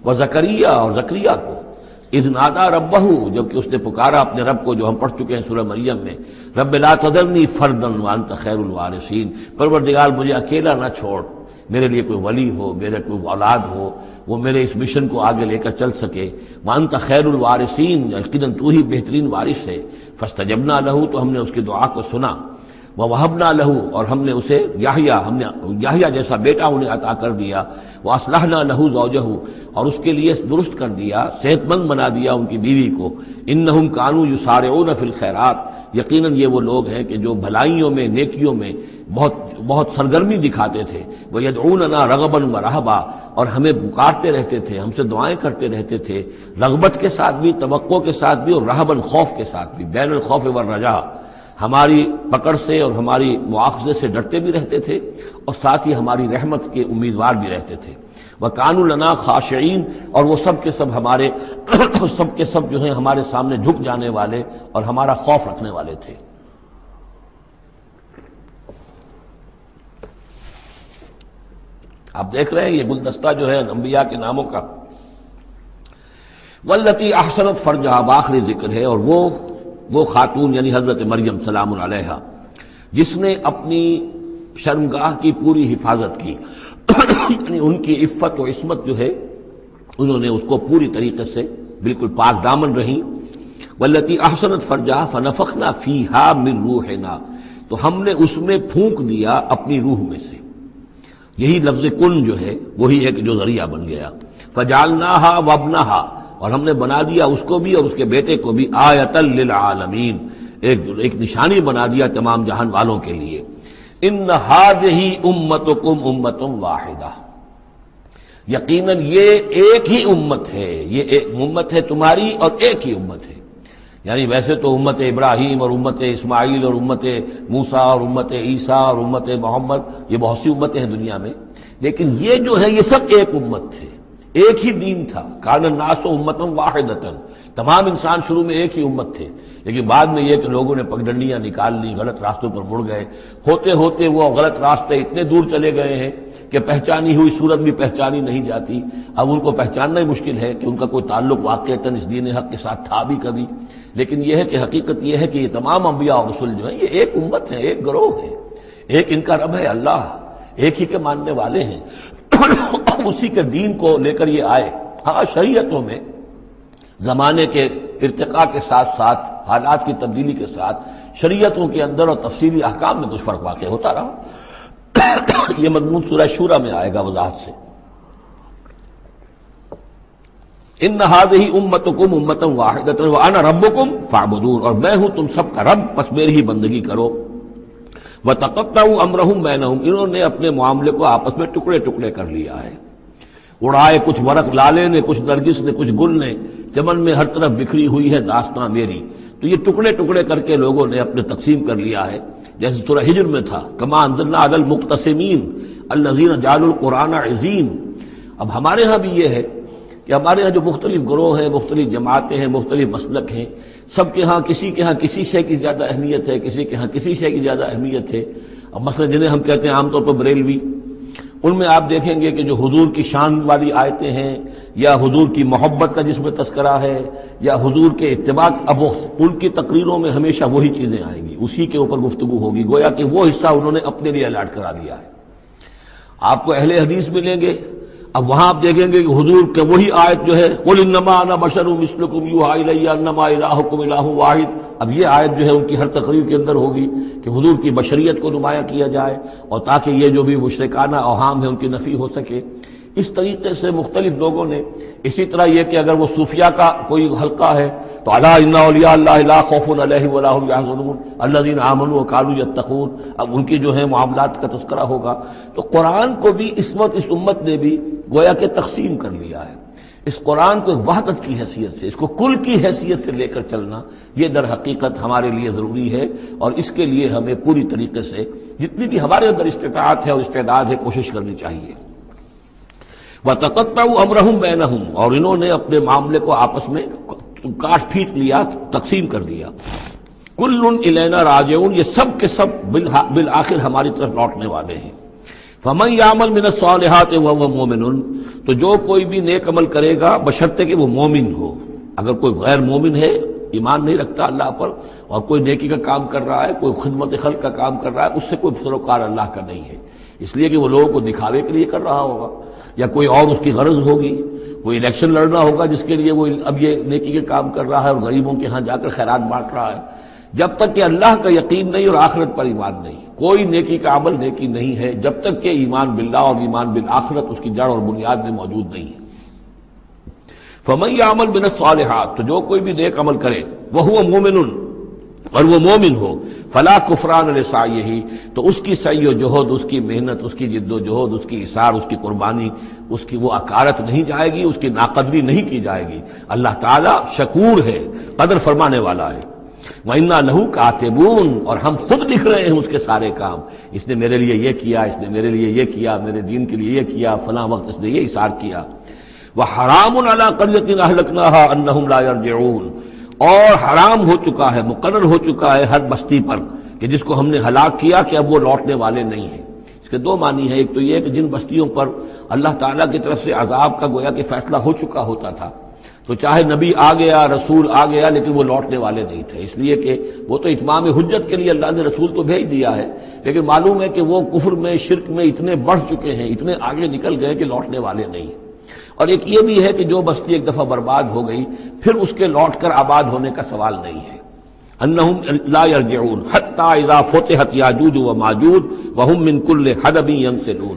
وہ زکریہ اور زکریہ کو۔ از نادا رب جبکہ اس نے پکارا اپنے رب کو، جو ہم پڑھ چکے ہیں سورہ مریم میں۔ رب لا تذرنی فردن وانت خیر الوارثین۔ پروردگار، مجھے اکیلا نہ چھوڑ۔ میرے لیے کوئی ولی ہو، میرے کوئی اولاد ہو، وہ میرے اس مشن کو آگے لے کر چل سکے۔ وانت خیر الوارثین یقیناً تو ہی بہترین وارث ہے۔ فستجبنا لہو تو ہم نے اس کی دعا کو سنا۔ وہ وہبنا لہو اور ہم نے اسے یاہیا ہم نے یاہیا جیسا بیٹا انہیں عطا کر دیا۔ وہ اسلح لہو زوجہ اور اس کے لیے درست کر دیا، صحت مند بنا دیا ان کی بیوی کو۔ ان نہ کانو یو سارے او نفل خیرات یقیناً یہ وہ لوگ ہیں کہ جو بھلائیوں میں، نیکیوں میں بہت بہت سرگرمی دکھاتے تھے۔ وہ یدعون رغبن و رہبا اور ہمیں پکارتے رہتے تھے، ہم سے دعائیں کرتے رہتے تھے۔ رغبت کے ساتھ بھی، توقع کے ساتھ بھی اور رہبن خوف کے ساتھ بھی۔ بین الخوف و رجا ہماری پکڑ سے اور ہماری مواخذے سے ڈرتے بھی رہتے تھے اور ساتھ ہی ہماری رحمت کے امیدوار بھی رہتے تھے۔ وہ کان النا خاشعین اور وہ سب کے سب ہمارے سب کے سب جو ہیں ہمارے سامنے جھک جانے والے اور ہمارا خوف رکھنے والے تھے۔ آپ دیکھ رہے ہیں یہ گلدستہ جو ہے انبیاء کے ناموں کا۔ ولتی احسنت فرجہ آخری ذکر ہے اور وہ وہ خاتون یعنی حضرت مریم سلام علیہ جس نے اپنی شرمگاہ کی پوری حفاظت کی۔ یعنی ان کی عفت و عصمت جو ہے، انہوں نے اس کو پوری طریقے سے بالکل پاک دامن رہی۔ ولتی احسنت فرجا فنفخنا فی ہا من روح تو ہم نے اس میں پھونک دیا اپنی روح میں سے۔ یہی لفظ کن جو ہے، وہی ایک جو ذریعہ بن گیا۔ فجالنا ہا وبنا اور ہم نے بنا دیا اس کو بھی اور اس کے بیٹے کو بھی آیت للعالمین۔ ایک ایک نشانی بنا دیا تمام جہان والوں کے لیے۔ ان ہاد ہی امت کم امتم واحدہ۔ یقیناً یہ ایک ہی امت ہے، یہ ایک امت ہے تمہاری اور ایک ہی امت ہے۔ یعنی ویسے تو امت ابراہیم اور امت اسماعیل اور امت موسا اور امت عیسیٰ اور امت محمد، یہ بہت سی امتیں ہیں دنیا میں۔ لیکن یہ جو ہے، یہ سب ایک امت تھے۔ ایک ہی دین تھا۔ کارن ناس و امتم واحد تمام انسان شروع میں ایک ہی امت تھے، لیکن بعد میں یہ کہ لوگوں نے پگڈنڈیاں نکال لی، غلط راستوں پر مڑ گئے۔ ہوتے ہوتے وہ غلط راستے اتنے دور چلے گئے ہیں کہ پہچانی ہوئی صورت بھی پہچانی نہیں جاتی۔ اب ان کو پہچاننا ہی مشکل ہے کہ ان کا کوئی تعلق واقع اس دین حق کے ساتھ تھا بھی کبھی۔ لیکن یہ ہے کہ حقیقت یہ ہے کہ یہ تمام انبیاء اور رسول جو ہیں، یہ ایک امت ہے ایک گروہ ہے ایک ان کا رب ہے، اللہ۔ ایک ہی کے ماننے والے ہیں۔ اسی کے دین کو لے کر یہ آئے۔ ہاں شریعتوں میں زمانے کے ارتقاء کے ساتھ ساتھ، حالات کی تبدیلی کے ساتھ، شریعتوں کے اندر اور تفصیلی احکام میں کچھ فرق واقع ہوتا رہا۔ یہ مضمون سورہ شورہ میں آئے گا وضاحت سے۔ ان نہاد ہی امت کم امتم واحد رب کم فابدور اور میں ہوں تم سب کا رب بس میری ہی بندگی کرو۔ وہ تقبتا ہوں امرحم میں نہ ہوں انہوں نے اپنے معاملے کو آپس میں ٹکڑے ٹکڑے کر لیا ہے۔ اڑائے، کچھ ورق لالے نے، کچھ نرگس نے، کچھ گل نے چمن میں ہر طرف بکھری ہوئی ہے داستان میری۔ تو یہ ٹکڑے ٹکڑے کر کے لوگوں نے اپنے تقسیم کر لیا ہے۔ جیسے سورہ ہجر میں تھا۔ کما انزلنا علی المقتسمین النظین جال القرآن عظیم۔ اب ہمارے ہاں بھی یہ ہے کہ ہمارے ہاں جو مختلف گروہ ہیں، مختلف جماعتیں ہیں، مختلف مسلک ہیں، سب کے ہاں کسی کے ہاں کسی شے کی زیادہ اہمیت ہے، کسی کے ہاں کسی شے کی زیادہ اہمیت ہے۔ اب مثلا جنہیں ہم کہتے ہیں عام طور پر بریلوی ان میں آپ دیکھیں گے کہ جو حضور کی شان والی آیتیں ہیں، یا حضور کی محبت کا جس میں تذکرہ ہے، یا حضور کے اتباع اب ان کی تقریروں میں ہمیشہ وہی چیزیں آئیں گی، اسی کے اوپر گفتگو ہوگی۔ گویا کہ وہ حصہ انہوں نے اپنے لیے الاٹ کرا دیا ہے۔ آپ کو اہل حدیث ملیں گے اب وہاں آپ دیکھیں گے کہ حضور کے وہی آیت جو ہے، قل انما انا بشر مثلکم یوحا الی انما الہکم الہ واحد۔ اب یہ آیت جو ہے ان کی ہر تقریر کے اندر ہوگی کہ حضور کی بشریت کو نمایاں کیا جائے اور تاکہ یہ جو بھی مشرکانہ اوہام ہے ان کی نفی ہو سکے۔ اس طریقے سے مختلف لوگوں نے، اسی طرح یہ کہ اگر وہ صوفیہ کا کوئی حلقہ ہے، تو اللہ اولیاء اللہ خوف اللہ دین امن و کالو یتقون۔ اب ان کی جو ہے معاملات کا تذکرہ ہوگا۔ تو قرآن کو بھی اس وقت اس امت نے بھی گویا کہ تقسیم کر لیا ہے۔ اس قرآن کو وحدت کی حیثیت سے، اس کو کل کی حیثیت سے لے کر چلنا، یہ در حقیقت ہمارے لیے ضروری ہے۔ اور اس کے لیے ہمیں پوری طریقے سے جتنی بھی ہمارے اندر استطاعت ہے اور استعداد ہے، کوشش کرنی چاہیے۔ وہ تقتہ امرحم بین اور انہوں نے اپنے معاملے کو آپس میں کاٹ پھیٹ لیا، تقسیم کر دیا۔ کل الینا راجعون، یہ سب کے سب بالآخر ہماری طرف لوٹنے والے ہیں۔ فمن یعمل من الصالحات وهو مومن تو جو کوئی بھی نیک عمل کرے گا، بشرطے کہ وہ مومن ہو۔ اگر کوئی غیر مومن ہے، ایمان نہیں رکھتا اللہ پر، اور کوئی نیکی کا کام کر رہا ہے، کوئی خدمت خلق کا کام کر رہا ہے، اس سے کوئی سروکار اللہ کا نہیں ہے۔ اس لیے کہ وہ لوگوں کو دکھاوے کے لیے کر رہا ہوگا، یا کوئی اور اس کی غرض ہوگی، کوئی الیکشن لڑنا ہوگا جس کے لیے وہ اب یہ نیکی کے کام کر رہا ہے اور غریبوں کے ہاں جا کر خیرات بانٹ رہا ہے۔ جب تک کہ اللہ کا یقین نہیں اور آخرت پر ایمان نہیں۔ کوئی نیکی کا عمل نیکی نہیں ہے جب تک کہ ایمان باللہ اور ایمان بالآخرت اس کی جڑ اور بنیاد میں موجود نہیں۔ ہے فمئی عمل بن صالحات تو جو کوئی بھی نیک عمل کرے وہ مومن اور وہ مومن ہو، فلا کفران ہی تو اس کی سی و جہد، اس کی محنت، اس کی جد و جہد، اس کی اثار، اس کی قربانی، اس کی وہ اکارت نہیں جائے گی، اس کی ناقدری نہیں کی جائے گی۔ اللہ تعالیٰ شکور ہے، قدر فرمانے والا ہے۔ وَإِنَّا لَهُ كَاتِبُونَ، اور ہم خود لکھ رہے ہیں اس کے سارے کام۔ اس نے میرے لیے یہ کیا، اس نے میرے لیے یہ کیا، میرے دین کے لیے یہ کیا، فلاں وقت اس نے یہ اشار کیا۔ وہ حرام اللہ قریت انہم لا اور حرام ہو چکا ہے، مقرر ہو چکا ہے ہر بستی پر کہ جس کو ہم نے ہلاک کیا کہ اب وہ لوٹنے والے نہیں ہیں۔ اس کے دو معنی ہیں، ایک تو یہ کہ جن بستیوں پر اللہ تعالیٰ کی طرف سے عذاب کا گویا کہ فیصلہ ہو چکا ہوتا تھا، تو چاہے نبی آ گیا، رسول آ گیا، لیکن وہ لوٹنے والے نہیں تھے۔ اس لیے کہ وہ تو اتمام حجت کے لیے اللہ نے رسول تو بھیج دیا ہے، لیکن معلوم ہے کہ وہ کفر میں، شرک میں اتنے بڑھ چکے ہیں، اتنے آگے نکل گئے کہ لوٹنے والے نہیں ہیں۔ اور ایک یہ بھی ہے کہ جو بستی ایک دفعہ برباد ہو گئی، پھر اس کے لوٹ کر آباد ہونے کا سوال نہیں ہے۔ انہم لا يرجعون حتی اذا فتحت یاجوج و ماجوج وهم من كل حدب ينسلون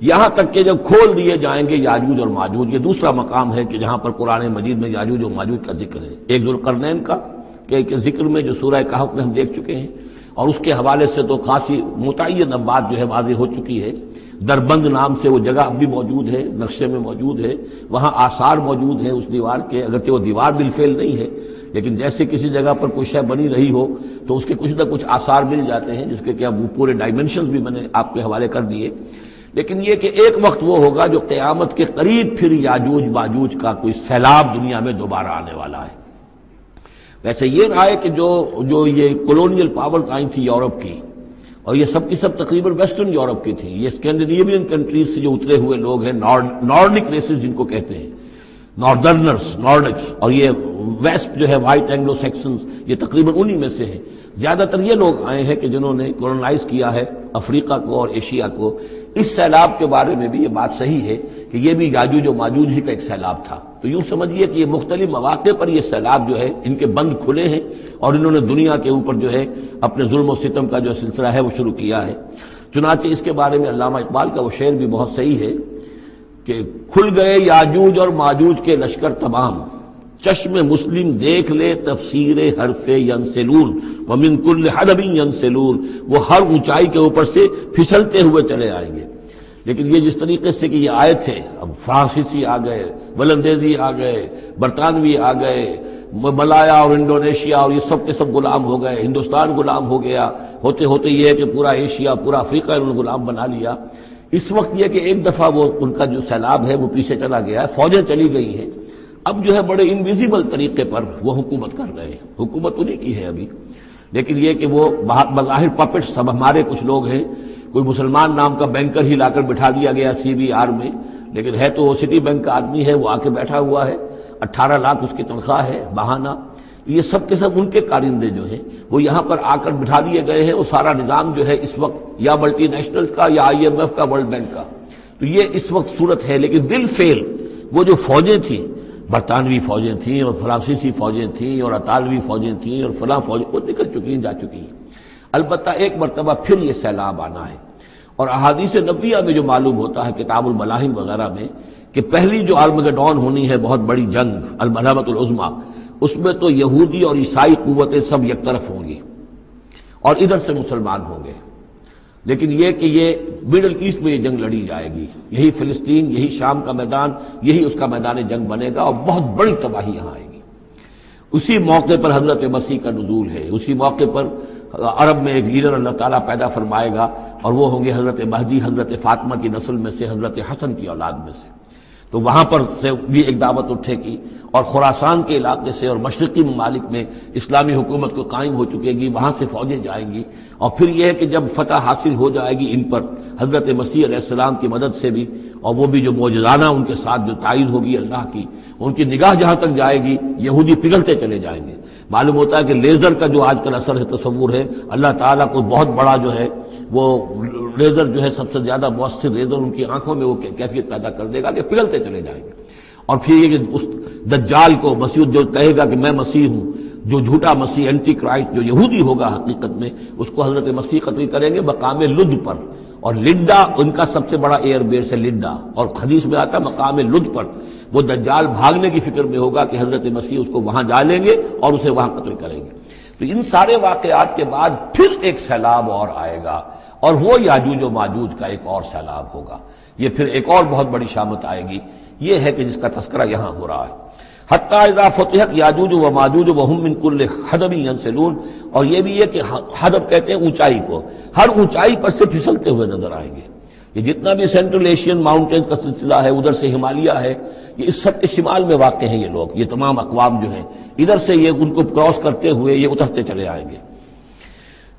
یہاں تک کہ جب کھول دیے جائیں گے یاجوج اور ماجوج، یہ دوسرا مقام ہے کہ جہاں پر قرآن مجید میں یاجوج و ماجوج کا ذکر ہے۔ ایک ذوالقرنین کا، کہ ذکر میں جو سورہ کہف میں ہم دیکھ چکے ہیں۔ اور اس کے حوالے سے تو خاصی متعین اب بات جو ہے واضح ہو چکی ہے۔ دربند نام سے وہ جگہ اب بھی موجود ہے، نقشے میں موجود ہے، وہاں آثار موجود ہیں اس دیوار کے، اگرچہ وہ دیوار بالفعل نہیں ہے، لیکن جیسے کسی جگہ پر کوئی شے بنی رہی ہو تو اس کے کچھ نہ کچھ آثار مل جاتے ہیں، جس کے کیا وہ پورے ڈائمنشنز بھی میں نے آپ کے حوالے کر دیے۔ لیکن یہ کہ ایک وقت وہ ہوگا جو قیامت کے قریب پھر یاجوج باجوج کا کوئی سیلاب دنیا میں دوبارہ آنے والا ہے۔ ویسے یہ رہا ہے کہ جو جو یہ کولونیل پاور آئی تھی یورپ کی اور یہ سب کی سب تقریباً ویسٹرن یورپ کی تھی۔ یہ اسکینڈینیوین کنٹریز سے جو اترے ہوئے لوگ ہیں نارڈک ریسز جن کو کہتے ہیں۔ ناردرنرس نارڈکس اور یہ ویسٹ جو ہے وائٹ اینگلو سیکشنز یہ تقریباً انہی میں سے ہیں۔ زیادہ تر یہ لوگ آئے ہیں کہ جنہوں نے کولونائز کیا ہے افریقہ کو اور ایشیا کو۔ اس سیلاب کے بارے میں بھی یہ بات صحیح ہے۔ کہ یہ بھی یاجوج و ماجوج ہی کا ایک سیلاب تھا۔ تو یوں سمجھیے کہ یہ مختلف مواقع پر یہ سیلاب جو ہے، ان کے بند کھلے ہیں اور انہوں نے دنیا کے اوپر جو ہے اپنے ظلم و ستم کا جو سلسلہ ہے وہ شروع کیا ہے۔ چنانچہ اس کے بارے میں علامہ اقبال کا وہ شعر بھی بہت صحیح ہے کہ کھل گئے یاجوج اور ماجوج کے لشکر تمام، چشم مسلم دیکھ لے تفسیر حرف ینسلون، ومن کل حرب ینسلون۔ وہ ہر اونچائی کے اوپر سے پھسلتے ہوئے چلے آئیں گے۔ لیکن یہ جس طریقے سے کہ یہ آئے تھے، اب فرانسیسی آ گئے ولندیزی آ گئے، برطانوی آ گئے، ملایا اور انڈونیشیا اور یہ سب کے سب غلام ہو گئے، ہندوستان غلام ہو گیا، ہوتے ہوتے یہ ہے کہ پورا ایشیا، پورا افریقہ انہوں نے غلام بنا لیا۔ اس وقت یہ کہ ایک دفعہ وہ ان کا جو سیلاب ہے وہ پیچھے چلا گیا ہے، فوجیں چلی گئی ہیں۔ اب جو ہے بڑے انویزیبل طریقے پر وہ حکومت کر رہے ہیں۔ حکومت انہیں کی ہے ابھی۔ لیکن یہ کہ وہ بظاہر پپٹس سب ہمارے کچھ لوگ ہیں۔ کوئی مسلمان نام کا بینکر ہی لا کر بٹھا دیا گیا سی بی آر میں، لیکن ہے تو وہ سٹی بینک کا آدمی ہے، وہ آ کے بیٹھا ہوا ہے۔ اٹھارہ لاکھ اس کی تنخواہ ہے، بہانہ۔ یہ سب کے سب ان کے کارندے جو ہیں، وہ یہاں پر آ کر بٹھا دیے گئے ہیں۔ وہ سارا نظام جو ہے اس وقت یا ملٹی نیشنلز کا یا آئی ایم ایف کا، ورلڈ بینک کا۔ تو یہ اس وقت صورت ہے، لیکن بل فیل۔ وہ جو فوجیں تھیں، برطانوی فوجیں تھیں اور فرانسیسی فوجیں تھیں اور اطالوی فوجیں تھیں اور فلاں فوجیں، وہ نکل چکی ہیں، جا چکی ہیں۔ البتہ ایک مرتبہ پھر یہ سیلاب آنا ہے۔ اور احادیث نبیہ میں جو معلوم ہوتا ہے کتاب الملاحم وغیرہ میں کہ پہلی جو آرمگڈون ہونی ہے بہت بڑی جنگ المحمت العظما اس میں تو یہودی اور عیسائی قوتیں سب یک طرف ہوں گی اور ادھر سے مسلمان ہوں گے۔ لیکن یہ کہ یہ مڈل ایسٹ میں یہ جنگ لڑی جائے گی۔ یہی فلسطین، یہی شام کا میدان، یہی اس کا میدان جنگ بنے گا اور بہت بڑی تباہی یہاں آئے گی۔ اسی موقع پر حضرت مسیح کا نزول ہے، اسی موقع پر عرب میں ایک لیڈر اللہ تعالیٰ پیدا فرمائے گا اور وہ ہوں گے حضرت مہدی، حضرت فاطمہ کی نسل میں سے، حضرت حسن کی اولاد میں سے۔ تو وہاں پر سے بھی ایک دعوت اٹھے گی اور خوراسان کے علاقے سے اور مشرقی ممالک میں اسلامی حکومت کو قائم ہو چکے گی، وہاں سے فوجیں جائیں گی۔ اور پھر یہ ہے کہ جب فتح حاصل ہو جائے گی ان پر، حضرت مسیح علیہ السلام کی مدد سے بھی، اور وہ بھی جو موجزانہ ان کے ساتھ جو تائید ہوگی اللہ کی، ان کی نگاہ جہاں تک جائے گی، یہودی پگھلتے چلے جائیں گے۔ معلوم ہوتا ہے کہ لیزر کا جو آج کل اثر ہے، تصور ہے، اللہ تعالیٰ کو بہت بڑا جو ہے، وہ لیزر جو ہے سب سے زیادہ مؤثر لیزر ان کی آنکھوں میں وہ کیفیت پیدا کر دے گا کہ پگھلتے چلے جائیں گے۔ اور پھر یہ کہ اس دجال کو مسیح جو کہے گا کہ میں مسیح ہوں، جو جھوٹا مسیح اینٹی کرائسٹ جو یہودی ہوگا حقیقت میں، اس کو حضرت مسیح قتل کریں گے مقام لد پر۔ اور لڈا ان کا سب سے بڑا ایئر بیس ہے لڈا اور حدیث میں آتا ہے مقام لد پر وہ دجال بھاگنے کی فکر میں ہوگا کہ حضرت مسیح اس کو وہاں جالیں گے اور اسے وہاں قتل کریں گے۔ تو ان سارے واقعات کے بعد پھر ایک سیلاب اور آئے گا اور وہ یاجوج و ماجوج کا ایک اور سیلاب ہوگا۔ یہ پھر ایک اور بہت بڑی شامت آئے گی۔ یہ ہے کہ جس کا تذکرہ یہاں ہو رہا ہے۔ حتیٰ اذا فتحت یاجوج و ماجوج وهم من کل حدب ینسلون۔ اور یہ بھی ہے کہ حدب کہتے ہیں اونچائی کو۔ ہر اونچائی پر سے پھسلتے ہوئے نظر آئیں گے۔ یہ جتنا بھی سینٹرل ایشین ماؤنٹین کا سلسلہ ہے، ادھر سے ہمالیہ ہے، یہ اس سب کے شمال میں واقع ہیں یہ لوگ۔ یہ تمام اقوام جو ہیں، ادھر سے یہ ان کو کراس کرتے ہوئے یہ اترتے چلے آئیں گے۔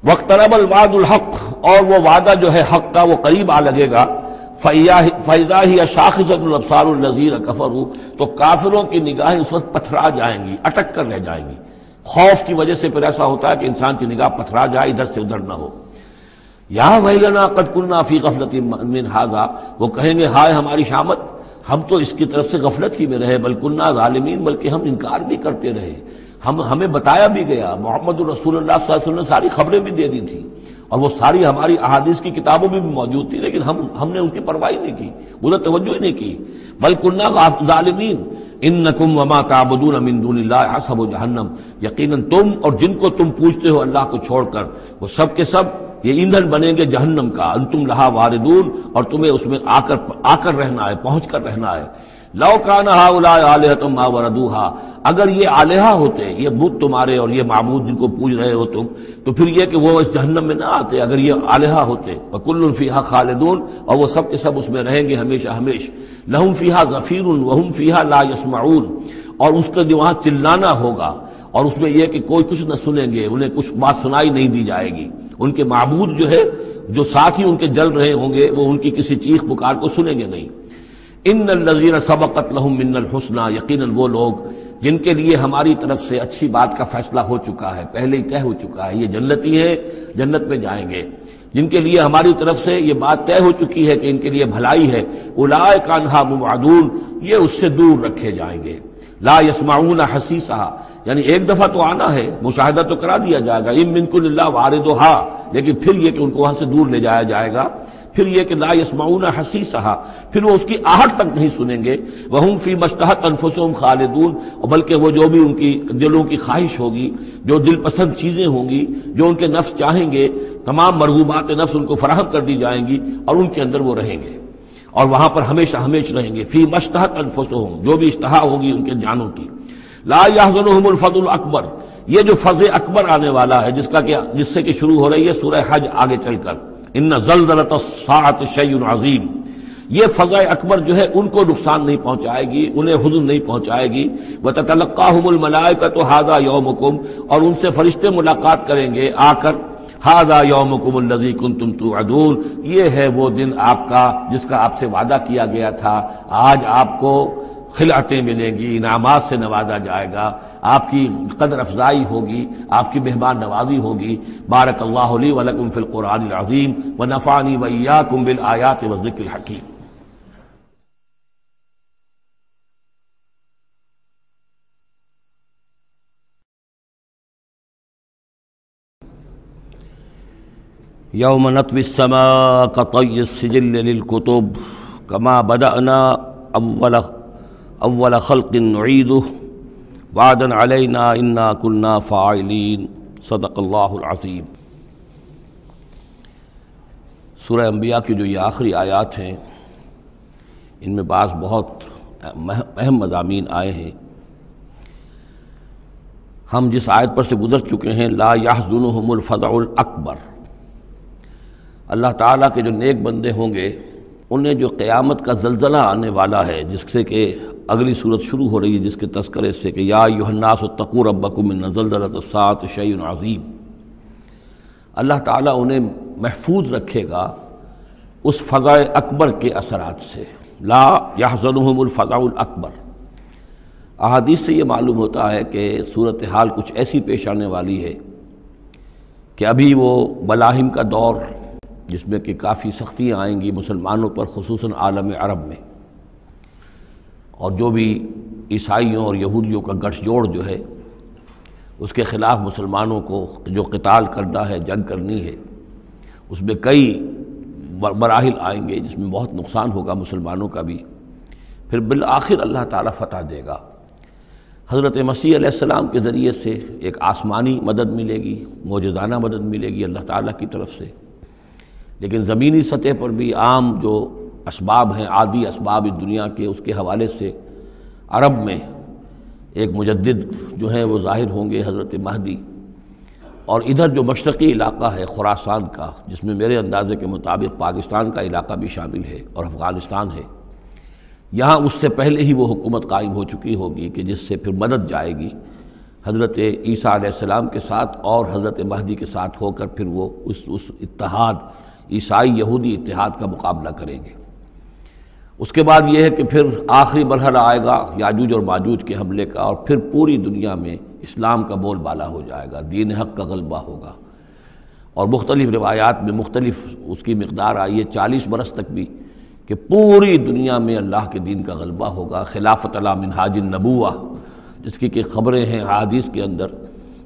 وقت الواد الحق اور وہ وعدہ جو ہے حق کا وہ قریب آ لگے گا۔ فیضا ہی شاخص الابصار النظیر کفر تو کافروں کی نگاہیں اس وقت پتھرا جائیں گی، اٹک کر رہ جائیں گی۔ خوف کی وجہ سے پھر ایسا ہوتا ہے کہ انسان کی نگاہ پتھرا جائے، ادھر سے ادھر نہ ہو۔ یا ویلنا قد کننا فی غفلت من حاضا وہ کہیں گے، ہائے ہماری شامت، ہم تو اس کی طرف سے غفلت ہی میں رہے بلکنہ ظالمین، بلکہ ہم انکار بھی کرتے رہے۔ ہم ہمیں بتایا بھی گیا، محمد الرسول اللہ صلی اللہ علیہ وسلم نے ساری خبریں بھی دے دی تھی اور وہ ساری ہماری احادیث کی کتابوں میں بھی موجود تھی، لیکن ہم ہم نے اس کی پرواہی نہیں کی ادھر توجہ ہی نہیں کی۔ بلکنہ ظالمین ان نقم وما تابدون امین دون اللہ حسب و جہنم۔ یقیناً تم اور جن کو تم پوچھتے ہو اللہ کو چھوڑ کر، وہ سب کے سب یہ ایندھن بنیں گے جہنم کا۔ انتم لہا واردون، اور تمہیں اس میں آ کر آ کر رہنا ہے، پہنچ کر رہنا ہے۔ لو کان تم وردوہا، اگر یہ آلیہ ہوتے، یہ بت تمہارے اور یہ معبود جن کو پوج رہے ہو تم، تو پھر یہ کہ وہ اس جہنم میں نہ آتے، اگر یہ آلیہ ہوتے۔ کل الفیحہ خالدون، اور وہ سب کے سب اس میں رہیں گے ہمیشہ ہمیش۔ لہم فیحہ ظفیر وہم فیحہ لا یسمعون۔ اور اس کا جو وہاں چلانا ہوگا۔ اور اس میں یہ کہ کوئی کچھ نہ سنیں گے، انہیں کچھ بات سنائی نہیں دی جائے گی۔ ان کے معبود جو ہے، جو ساتھ ہی ان کے جل رہے ہوں گے، وہ ان کی کسی چیخ پکار کو سنیں گے نہیں۔ ان الزین سبقت لہم من الحسنہ یقیناً وہ لوگ جن کے لیے ہماری طرف سے اچھی بات کا فیصلہ ہو چکا ہے، پہلے ہی طے ہو چکا ہے، یہ جنتی ہے جنت میں جائیں گے۔ جن کے لیے ہماری طرف سے یہ بات طے ہو چکی ہے کہ ان کے لیے بھلائی ہے اولائے کانہا مبعدون یہ اس سے دور رکھے جائیں گے۔ لا یسمعون حسیسہ یعنی ایک دفعہ تو آنا ہے، مشاہدہ تو کرا دیا جائے گا۔ ام منکن اللہ واردہا، لیکن پھر یہ کہ ان کو وہاں سے دور لے جایا جائے گا۔ پھر یہ کہ لا یسمعون حسیسہا، پھر وہ اس کی آہٹ تک نہیں سنیں گے۔ وہم فی مشتحت انفسهم خالدون، بلکہ وہ جو بھی ان کی دلوں کی خواہش ہوگی، جو دل پسند چیزیں ہوں گی، جو ان کے نفس چاہیں گے، تمام مرغوبات نفس ان کو فراہم کر دی جائیں گی اور ان کے اندر وہ رہیں گے۔ اور وہاں پر ہمیشہ ہمیش رہیں گے۔ فی مشتحت انفسهم جو بھی اشتہا ہوگی ان کے جانوں کی۔ لا يحزنهم الفضل الاکبر، یہ جو فضل اکبر آنے والا ہے، جس کا کہ، جس سے کہ شروع ہو رہی ہے، سورہ حج آگے چل کر۔ ان زلزلت الساعت شیء عظیم۔ یہ فضا اکبر جو ہے ان کو نقصان نہیں پہنچائے گی، انہیں حزن نہیں پہنچائے گی۔ وتتلقاهم الملائکۃ هذا یومکم اور ان سے فرشتے ملاقات کریں گے آ کر ہاضا یومکم النزی الذی کنتم توعدون۔ یہ ہے وہ دن آپ کا جس کا آپ سے وعدہ کیا گیا تھا۔ آج آپ کو خلعتیں ملیں گی انعامات سے نوازا جائے گا، آپ کی قدر افزائی ہوگی، آپ کی مہمان نوازی ہوگی۔ بارک اللہ علی ولکم فی القرآن العظیم و نفانی ویاکم بالآیات و ذکر الحکیم۔ یوم نطوی السماء قطی السجل للکتب کما بدأنا اول اول خلق نعیدہ. وعدا علینا انا كنا فاعلین. صدق اللہ العظیم. سورہ انبیاء کی جو یہ آخری آیات ہیں، ان میں بعض بہت اہم مضامین آئے ہیں۔ ہم جس آیت پر سے گزر چکے ہیں، لا يحزنهم الفضع الاکبر۔ اللہ تعالیٰ کے جو نیک بندے ہوں گے انہیں جو قیامت کا زلزلہ آنے والا ہے، جس سے کہ اگلی صورت شروع ہو رہی ہے، جس کے تذکرے سے کہ یا یوحناس و تقور ابکم زلزلت الساعت شعین عظیم۔ اللہ تعالیٰ انہیں محفوظ رکھے گا اس فضاء اکبر کے اثرات سے۔ لا یحزنہم الفضاء الاکبر۔ احادیث سے یہ معلوم ہوتا ہے کہ صورتحال کچھ ایسی پیش آنے والی ہے کہ ابھی وہ بلاہم کا دور جس میں کہ کافی سختیاں آئیں گی مسلمانوں پر، خصوصاً عالم عرب میں۔ اور جو بھی عیسائیوں اور یہودیوں کا گٹھ جوڑ جو ہے، اس کے خلاف مسلمانوں کو جو قتال کرنا ہے، جنگ کرنی ہے، اس میں کئی مراحل آئیں گے جس میں بہت نقصان ہوگا مسلمانوں کا بھی۔ پھر بالآخر اللہ تعالیٰ فتح دے گا۔ حضرت مسیح علیہ السلام کے ذریعے سے ایک آسمانی مدد ملے گی موجودانہ مدد ملے گی اللہ تعالیٰ کی طرف سے۔ لیکن زمینی سطح پر بھی عام جو اسباب ہیں، عادی اسباب اس دنیا کے، اس کے حوالے سے عرب میں ایک مجدد جو ہیں وہ ظاہر ہوں گے، حضرت مہدی۔ اور ادھر جو مشرقی علاقہ ہے خراسان کا، جس میں میرے اندازے کے مطابق پاکستان کا علاقہ بھی شامل ہے اور افغانستان ہے، یہاں اس سے پہلے ہی وہ حکومت قائم ہو چکی ہوگی کہ جس سے پھر مدد جائے گی۔ حضرت عیسیٰ علیہ السلام کے ساتھ اور حضرت مہدی کے ساتھ ہو کر پھر وہ اس اس اتحاد عیسائی یہودی اتحاد کا مقابلہ کریں گے۔ اس کے بعد یہ ہے کہ پھر آخری مرحلہ آئے گا، یاجوج اور ماجوج کے حملے کا، اور پھر پوری دنیا میں اسلام کا بول بالا ہو جائے گا، دین حق کا غلبہ ہوگا۔ اور مختلف روایات میں مختلف اس کی مقدار آئی ہے، چالیس برس تک بھی، کہ پوری دنیا میں اللہ کے دین کا غلبہ ہوگا۔ خلافت اللہ منہاج النبوہ، جس کی کہ خبریں ہیں حادیث کے اندر،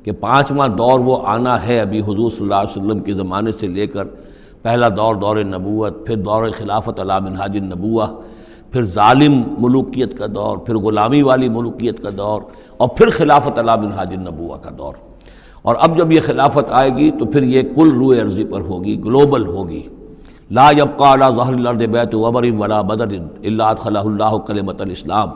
کہ پانچواں دور وہ آنا ہے ابھی حضور صلی اللہ علیہ وسلم کے زمانے سے لے کر پہلا دور دور نبوت، پھر دور خلافت علا منہاج النبوہ، پھر ظالم ملوکیت کا دور، پھر غلامی والی ملوکیت کا دور، اور پھر خلافت علام الحاج النبوہ کا دور۔ اور اب جب یہ خلافت آئے گی تو پھر یہ کل روئے عرضی پر ہوگی، گلوبل ہوگی۔ لا یبقا علی ظہر الارض بیت وبر ولا بدر اللہ خلا اللہ کلمت الاسلام۔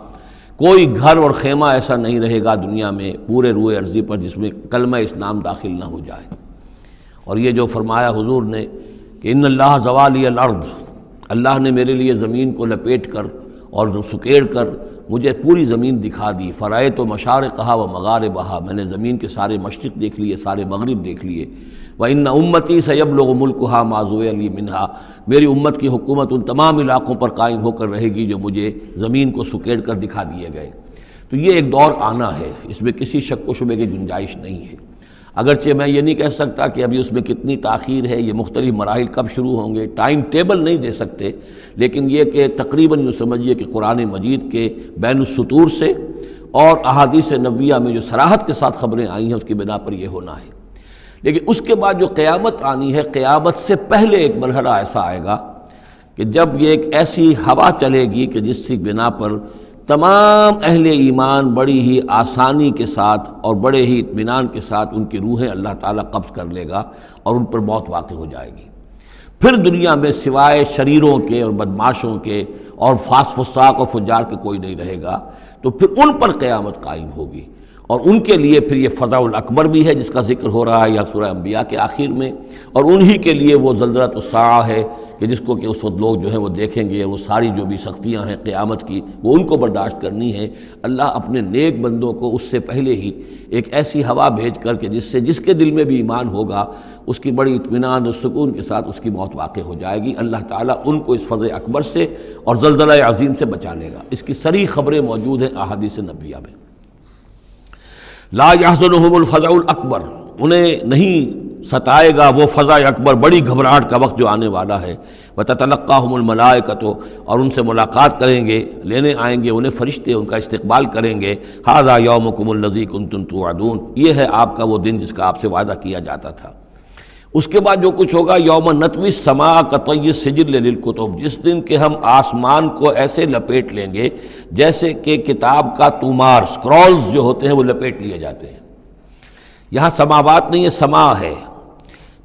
کوئی گھر اور خیمہ ایسا نہیں رہے گا دنیا میں پورے روئے عرضی پر جس میں کلمہ اسلام داخل نہ ہو جائے۔ اور یہ جو فرمایا حضور نے کہ ان اللہ زوالی الارض، اللہ نے میرے لیے زمین کو لپیٹ کر اور سکیڑ کر مجھے پوری زمین دکھا دی۔ فرائے تو مشار کہا و مغار بہا میں نے زمین کے سارے مشرق دیکھ لیے، سارے مغرب دیکھ لیے۔ وہ ان امتی سیب لوگ ملک ہا معذو علی منہا میری امت کی حکومت ان تمام علاقوں پر قائم ہو کر رہے گی جو مجھے زمین کو سکیڑ کر دکھا دیے گئے۔ تو یہ ایک دور آنا ہے، اس میں کسی شک و شبے کی گنجائش نہیں ہے۔ اگرچہ میں یہ نہیں کہہ سکتا کہ ابھی اس میں کتنی تاخیر ہے، یہ مختلف مراحل کب شروع ہوں گے، ٹائم ٹیبل نہیں دے سکتے، لیکن یہ کہ تقریباً یوں سمجھیے کہ قرآن مجید کے بین السطور سے اور احادیث نبویہ میں جو سراحت کے ساتھ خبریں آئی ہیں، اس کی بنا پر یہ ہونا ہے۔ لیکن اس کے بعد جو قیامت آنی ہے، قیامت سے پہلے ایک مرحلہ ایسا آئے گا کہ جب یہ ایک ایسی ہوا چلے گی کہ جس کی بنا پر تمام اہل ایمان بڑی ہی آسانی کے ساتھ اور بڑے ہی اطمینان کے ساتھ ان کی روحیں اللہ تعالیٰ قبض کر لے گا اور ان پر موت واقع ہو جائے گی۔ پھر دنیا میں سوائے شریروں کے اور بدماشوں کے اور فاس فساق و فجار کے کوئی نہیں رہے گا، تو پھر ان پر قیامت قائم ہوگی۔ اور ان کے لیے پھر یہ فضا الاکبر بھی ہے جس کا ذکر ہو رہا ہے یا سورہ انبیاء کے آخر میں۔ اور انہی کے لیے وہ زلزلت الساعہ ہے کہ جس کو کہ اس وقت لوگ جو ہیں وہ دیکھیں گے وہ ساری جو بھی سختیاں ہیں قیامت کی وہ ان کو برداشت کرنی ہے۔ اللہ اپنے نیک بندوں کو اس سے پہلے ہی ایک ایسی ہوا بھیج کر کے جس سے جس کے دل میں بھی ایمان ہوگا، اس کی بڑی اطمینان اور سکون کے ساتھ اس کی موت واقع ہو جائے گی۔ اللہ تعالیٰ ان کو اس فضل اکبر سے اور زلزلہ عظیم سے بچا لے گا۔ اس کی سری خبریں موجود ہیں احادیث نبیہ میں۔ لا یحزنہم الفضع الاکبر۔ انہیں نہیں ستائے گا وہ فضا اکبر بڑی گھبراہٹ کا وقت جو آنے والا ہے۔ وہ تلقاہم الملائکت اور ان سے ملاقات کریں گے، لینے آئیں گے، انہیں فرشتے ان کا استقبال کریں گے۔ ہاضا یومکم النزی کنتم توعدون۔ یہ ہے آپ کا وہ دن جس کا آپ سے وعدہ کیا جاتا تھا۔ اس کے بعد جو کچھ ہوگا یوم نتوی سما قطعی سجل للکتب جس دن کہ ہم آسمان کو ایسے لپیٹ لیں گے جیسے کہ کتاب کا تومار سکرولز جو ہوتے ہیں وہ لپیٹ لیے جاتے ہیں۔ یہاں سماوات نہیں ہے سما ہے۔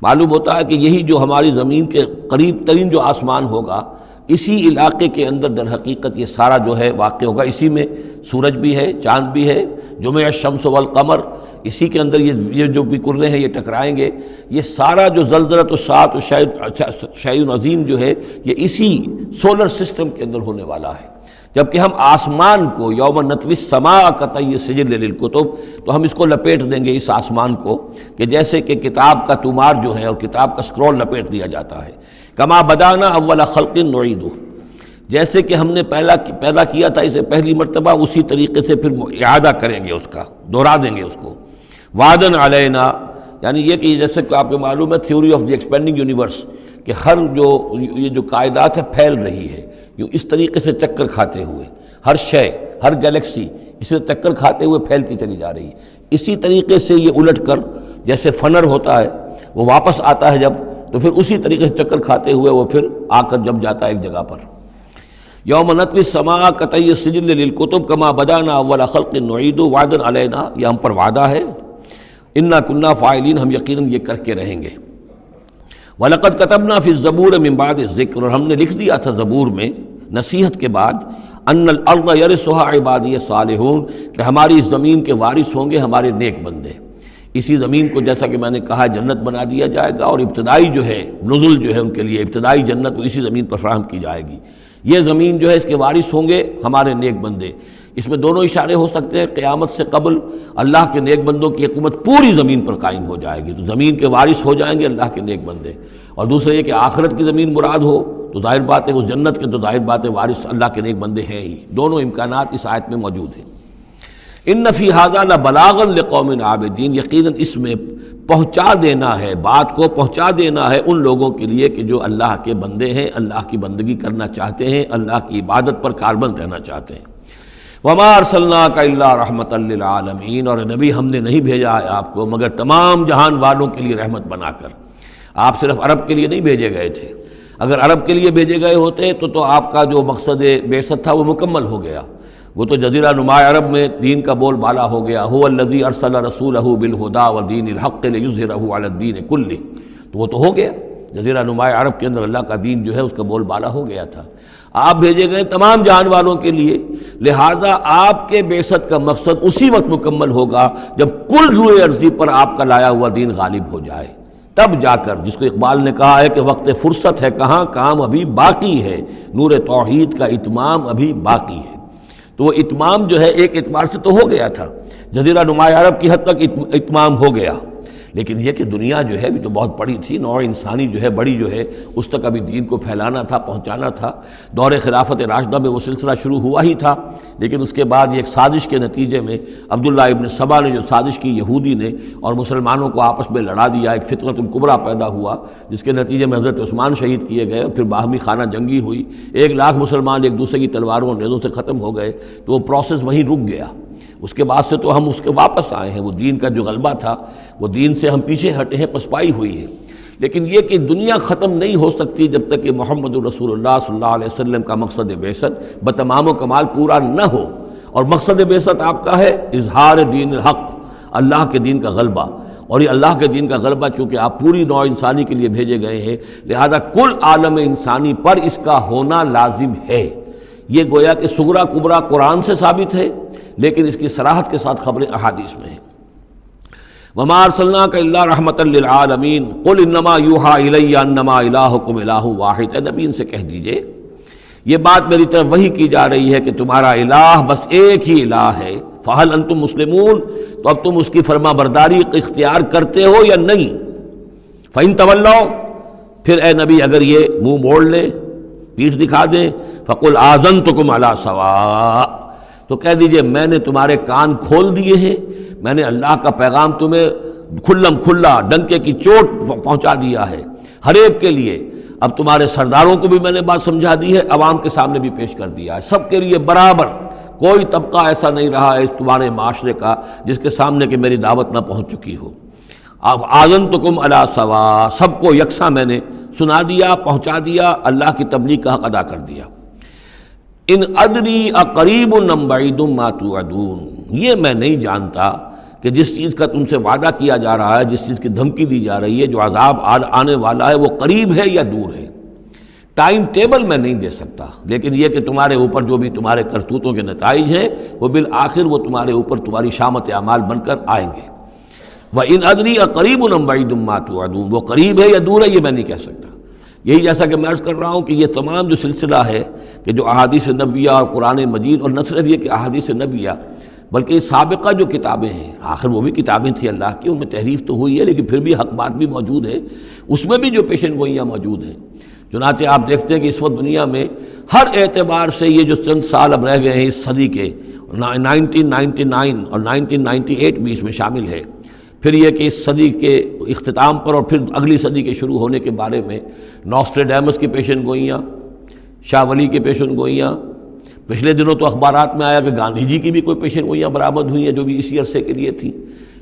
معلوم ہوتا ہے کہ یہی جو ہماری زمین کے قریب ترین جو آسمان ہوگا، اسی علاقے کے اندر در حقیقت یہ سارا جو ہے واقع ہوگا۔ اسی میں سورج بھی ہے، چاند بھی ہے، جمعہ شمس والقمر، اسی کے اندر یہ یہ جو بھی کرنے ہیں، یہ ٹکرائیں گے۔ یہ سارا جو زلزلت و سات و شاید عظیم جو ہے، یہ اسی سولر سسٹم کے اندر ہونے والا ہے۔ جبکہ ہم آسمان کو یوم نتوی سما قطعی سجل للکتب، تو ہم اس کو لپیٹ دیں گے اس آسمان کو کہ جیسے کہ کتاب کا تمار جو ہے اور کتاب کا سکرول لپیٹ دیا جاتا ہے۔ کما بدانہ اول خلق نعید۔ جیسے کہ ہم نے پہلا پیدا کیا تھا، اسے پہلی مرتبہ اسی طریقے سے پھر اعادہ کریں گے اس کا، دہرا دیں گے اس کو۔ وعدن علینا یعنی یہ کہ جیسے کہ آپ کو معلوم ہے theory of the expanding universe کہ ہر جو یہ جو قائدات ہے پھیل رہی ہے۔ یوں اس طریقے سے چکر کھاتے ہوئے، ہر شے، ہر گلیکسی اسے چکر کھاتے ہوئے پھیلتی چلی جا رہی۔ ہے اسی طریقے سے یہ الٹ کر جیسے فنر ہوتا ہے، وہ واپس آتا ہے جب، تو پھر اسی طریقے سے چکر کھاتے ہوئے وہ پھر آ کر جب جاتا ہے ایک جگہ پر۔ یوم نتوی سما قطعی سجل للکتب کما بدانا اول خلق نعید وعدن علینا۔ یہ ہم پر وعدہ ہے۔ انا کنہ فائلین ہم یقیناً یہ کر کے رہیں گے۔ ولقت کتبنا فی زبور بعد ذکر اور ہم نے لکھ دیا تھا زبور میں نصیحت کے بعد ان الارض یرثها عبادی صالحون، کہ ہماری اس زمین کے وارث ہوں گے ہمارے نیک بندے۔ اسی زمین کو جیسا کہ میں نے کہا جنت بنا دیا جائے گا اور ابتدائی جو ہے، نزل جو ہے ان کے لیے ابتدائی جنت، وہ اسی زمین پر فراہم کی جائے گی۔ یہ زمین جو ہے، اس کے وارث ہوں گے ہمارے نیک بندے۔ اس میں دونوں اشارے ہو سکتے ہیں، قیامت سے قبل اللہ کے نیک بندوں کی حکومت پوری زمین پر قائم ہو جائے گی۔ تو زمین کے وارث ہو جائیں گے اللہ کے نیک بندے۔ اور دوسرے یہ کہ آخرت کی زمین مراد ہو۔ تو ظاہر بات ہے اس جنت کے تو ظاہر بات ہے وارث اللہ کے نیک بندے ہیں ہی۔ دونوں امکانات اس آیت میں موجود ہیں۔ ان نفی حاضہ نہ بلاغن قوم عابدین، یقیناً اس میں پہنچا دینا ہے، بات کو پہنچا دینا ہے ان لوگوں کے لیے کہ جو اللہ کے بندے ہیں، اللہ کی بندگی کرنا چاہتے ہیں، اللہ کی عبادت پر کاربند رہنا چاہتے ہیں۔ ومار صلی کا اللہ رحمت للعالمین اور نبی ہم نے نہیں بھیجا ہے آپ کو، مگر تمام جہان والوں کے لیے رحمت بنا کر۔ آپ صرف عرب کے لیے نہیں بھیجے گئے تھے۔ اگر عرب کے لیے بھیجے گئے ہوتے تو تو آپ کا جو مقصد بیست تھا وہ مکمل ہو گیا۔ وہ تو جزیرہ نما عرب میں دین کا بول بالا ہو گیا۔ ہو الزی ارسل رسول بالہدا و دین الحق الدین کل تو وہ تو ہو گیا۔ جزیرہ نما عرب کے اندر اللہ کا دین جو ہے اس کا بول بالا ہو گیا تھا۔ آپ بھیجے گئے تمام جان والوں کے لیے۔ لہٰذا آپ کے بیست کا مقصد اسی وقت مکمل ہوگا جب کل روئے عرضی پر آپ کا لایا ہوا دین غالب ہو جائے۔ تب جا کر، جس کو اقبال نے کہا ہے کہ وقت فرصت ہے، کہاں کام ابھی باقی ہے، نور توحید کا اتمام ابھی باقی ہے۔ تو وہ اتمام جو ہے، ایک اعتبار سے تو ہو گیا تھا۔ جزیرہ نمایاں عرب کی حد تک اتمام ہو گیا۔ لیکن یہ کہ دنیا جو ہے بھی تو بہت بڑی تھی، نوع انسانی جو ہے بڑی جو ہے، اس تک ابھی دین کو پھیلانا تھا، پہنچانا تھا۔ دور خلافت راشدہ میں وہ سلسلہ شروع ہوا ہی تھا، لیکن اس کے بعد ایک سازش کے نتیجے میں عبداللہ ابن صبا نے جو سازش کی، یہودی نے اور مسلمانوں کو آپس میں لڑا دیا، ایک فطرت القبرہ پیدا ہوا، جس کے نتیجے میں حضرت عثمان شہید کیے گئے اور پھر باہمی خانہ جنگی ہوئی۔ ایک لاکھ مسلمان ایک دوسرے کی تلواروں اور نیزوں سے ختم ہو گئے، تو وہ پروسیس وہیں رک گیا۔ اس کے بعد سے تو ہم اس کے واپس آئے ہیں۔ وہ دین کا جو غلبہ تھا، وہ دین سے ہم پیچھے ہٹے ہیں، پسپائی ہوئی ہے۔ لیکن یہ کہ دنیا ختم نہیں ہو سکتی جب تک کہ محمد الرسول اللہ صلی اللہ علیہ وسلم کا مقصد بیست بتمام و کمال پورا نہ ہو۔ اور مقصد بیست آپ کا ہے اظہار دین الحق، اللہ کے دین کا غلبہ۔ اور یہ اللہ کے دین کا غلبہ چونکہ آپ پوری نوع انسانی کے لیے بھیجے گئے ہیں، لہذا کل عالم انسانی پر اس کا ہونا لازم ہے۔ یہ گویا کہ سغرا کبرا قرآن سے ثابت ہے۔ لیکن اس کی سراحت کے ساتھ خبریں احادیث میں ہیں۔ ومار صلی کا اللہ رحمت للعالمین قل انما یوحا الی انما الہکم الہ واحد۔ اے نبی، ان سے کہہ دیجیے، یہ بات میری طرف وہی کی جا رہی ہے کہ تمہارا الہ بس ایک ہی الہ ہے۔ فہل انتم مسلمون؟ تو اب تم اس کی فرما برداری اختیار کرتے ہو یا نہیں؟ فَإِن طلّہ پھر اے نبی، اگر یہ منہ موڑ لے، پیٹھ دکھا دیں فقل آزن تو کم اللہ سوا تو کہہ دیجیے میں نے تمہارے کان کھول دیے ہیں، میں نے اللہ کا پیغام تمہیں کھلم کھلا ڈنکے کی چوٹ پہنچا دیا ہے ہر ایک کے لیے۔ اب تمہارے سرداروں کو بھی میں نے بات سمجھا دی ہے، عوام کے سامنے بھی پیش کر دیا ہے۔ سب کے لیے برابر، کوئی طبقہ ایسا نہیں رہا ہے اس تمہارے معاشرے کا جس کے سامنے کہ میری دعوت نہ پہنچ چکی ہو۔ اب آزن تو کم اللہ سوا سب کو یکساں میں نے سنا دیا، پہنچا دیا، اللہ کی تبلیغ کا حق ادا کر دیا۔ ان ادری اقریب نمبعید ما توعدون۔ یہ میں نہیں جانتا کہ جس چیز کا تم سے وعدہ کیا جا رہا ہے، جس چیز کی دھمکی دی جا رہی ہے، جو عذاب آنے والا ہے، وہ قریب ہے یا دور ہے۔ ٹائم ٹیبل میں نہیں دے سکتا۔ لیکن یہ کہ تمہارے اوپر جو بھی تمہارے کرتوتوں کے نتائج ہیں، وہ بالآخر وہ تمہارے اوپر تمہاری شامت اعمال بن کر آئیں گے۔ وہ ان ادری قریب و نمبعید توعدون۔ وہ قریب ہے یا دور ہے، یہ میں نہیں کہہ سکتا۔ یہی جیسا کہ میں عرض کر رہا ہوں کہ یہ تمام جو سلسلہ ہے کہ جو احادیث نبیہ اور قرآن مجید، اور نہ صرف یہ کہ احادیث نبیہ بلکہ سابقہ جو کتابیں ہیں، آخر وہ بھی کتابیں تھیں اللہ کی، ان میں تحریف تو ہوئی ہے، لیکن پھر بھی حق بات بھی موجود ہے۔ اس میں بھی جو پیشن گوئیاں موجود ہیں۔ چنانچہ آپ دیکھتے ہیں کہ اس وقت دنیا میں ہر اعتبار سے یہ جو چند سال اب رہ گئے ہیں اس صدی کے نائنٹین نائنٹی نائن اور نائنٹین نائنٹی ایٹ بھی اس میں شامل ہے۔ پھر یہ کہ اس صدی کے اختتام پر اور پھر اگلی صدی کے شروع ہونے کے بارے میں نوسٹریڈیمس کی پیشن گوئیاں، شاہ ولی کی پیشن گوئیاں، پچھلے دنوں تو اخبارات میں آیا کہ گاندھی جی کی بھی کوئی پیشن گوئیاں برآمد ہوئی ہیں جو بھی اسی عرصے کے لیے تھیں۔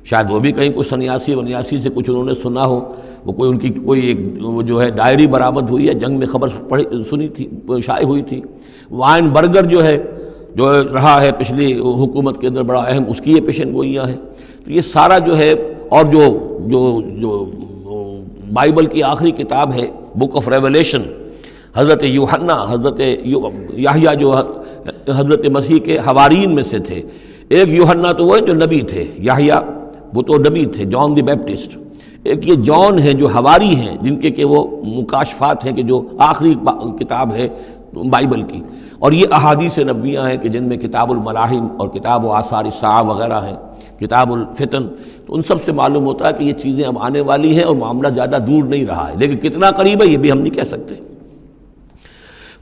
شاید وہ بھی کہیں کچھ سنیاسی ونیاسی سے کچھ انہوں نے سنا ہو، وہ کوئی ان کی کوئی ایک وہ جو ہے ڈائری برآمد ہوئی ہے، جنگ میں خبر پڑھی، سنی تھی، شائع ہوئی تھی۔ وائن برگر جو ہے، جو رہا ہے پچھلی حکومت کے اندر بڑا اہم، اس کی یہ پیشن گوئیاں ہیں۔ تو یہ سارا جو ہے اور جو جو جو بائبل کی آخری کتاب ہے بک آف ریولیشن حضرت یوحنا، حضرت یاہیا جو حضرت مسیح کے حوارین میں سے تھے۔ ایک یوحنا تو وہ جو نبی تھے یاہیا وہ تو نبی تھے، جان دی بیپٹسٹ۔ ایک یہ جان ہیں جو ہواری ہیں، جن کے کہ وہ مکاشفات ہیں کہ جو آخری کتاب ہے بائبل کی۔ اور یہ احادیث نبیاں ہیں کہ جن میں کتاب الملاحم اور کتاب و آثار صاح وغیرہ ہیں۔ کتاب الفتن، تو ان سب سے معلوم ہوتا ہے کہ یہ چیزیں اب آنے والی ہیں اور معاملہ زیادہ دور نہیں رہا ہے۔ لیکن کتنا قریب ہے یہ بھی ہم نہیں کہہ سکتے۔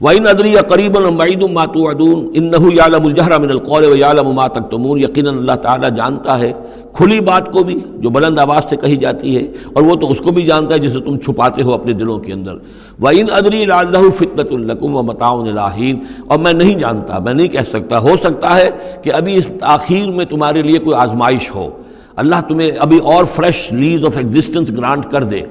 وَإِنْ أَدْرِيَ قَرِيبًا وَبَعِيدٌ مَا تُوعَدُونَ إِنَّهُ يَعْلَمُ الْجَهْرَ مِنَ الْقَوْلِ وَيَعْلَمُ مَا تَكْتُمُونَ یقیناً اللہ تعالیٰ جانتا ہے کھلی بات کو بھی جو بلند آواز سے کہی جاتی ہے اور وہ تو اس کو بھی جانتا ہے جسے تم چھپاتے ہو اپنے دلوں کے اندر وَإِنْ أَدْرِي لَعَلَّهُ فِتْنَةٌ لَكُمْ وَمَتَاعٌ إِلَىٰ اور میں نہیں جانتا میں نہیں کہہ سکتا ہو سکتا ہے کہ ابھی اس تاخیر میں تمہارے لیے کوئی آزمائش ہو اللہ تمہیں ابھی اور fresh lease of existence grant کر دے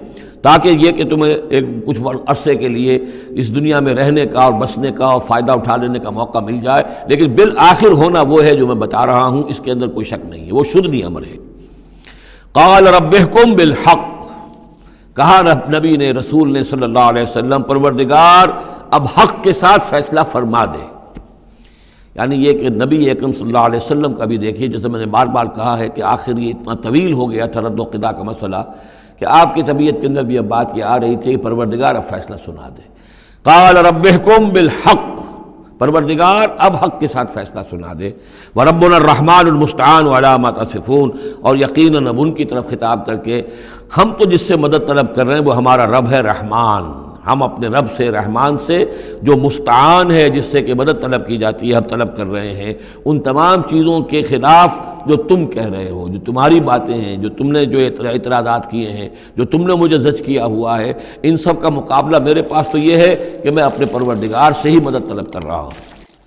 تاکہ یہ کہ تمہیں ایک کچھ عرصے کے لیے اس دنیا میں رہنے کا اور بسنے کا اور فائدہ اٹھا لینے کا موقع مل جائے، لیکن بالآخر ہونا وہ ہے جو میں بتا رہا ہوں، اس کے اندر کوئی شک نہیں ہے، وہ شدھ نہیں امر ہے۔ قال ربکم بالحق، کہا رب نبی نے، رسول نے صلی اللہ علیہ وسلم، پروردگار، اب حق کے ساتھ فیصلہ فرما دے۔ یعنی یہ کہ نبی اکرم صلی اللہ علیہ وسلم کا بھی دیکھیے، جیسے میں نے بار بار کہا ہے کہ آخر یہ اتنا طویل ہو گیا تھا رد و قدا کا مسئلہ کہ آپ کی طبیعت کے اندر بھی اب بات یہ آ رہی تھی کہ پروردگار اب فیصلہ سنا دے۔ قال ربحکم بالحق۔ پروردگار اب حق کے ساتھ فیصلہ سنا دے۔ ورب الرحمن المستعان علامات صفون اور یقیناً اب ان کی طرف خطاب کر کے ہم تو جس سے مدد طلب کر رہے ہیں، وہ ہمارا رب ہے رحمان۔ ہم اپنے رب سے، رحمان سے جو مستعان ہے، جس سے کہ مدد طلب کی جاتی ہے، ہم طلب کر رہے ہیں۔ ان تمام چیزوں کے خلاف جو تم کہہ رہے ہو، جو تمہاری باتیں ہیں، جو تم نے جو اعتراضات کیے ہیں، جو تم نے مجھے زج کیا ہوا ہے، ان سب کا مقابلہ میرے پاس تو یہ ہے کہ میں اپنے پروردگار سے ہی مدد طلب کر رہا ہوں۔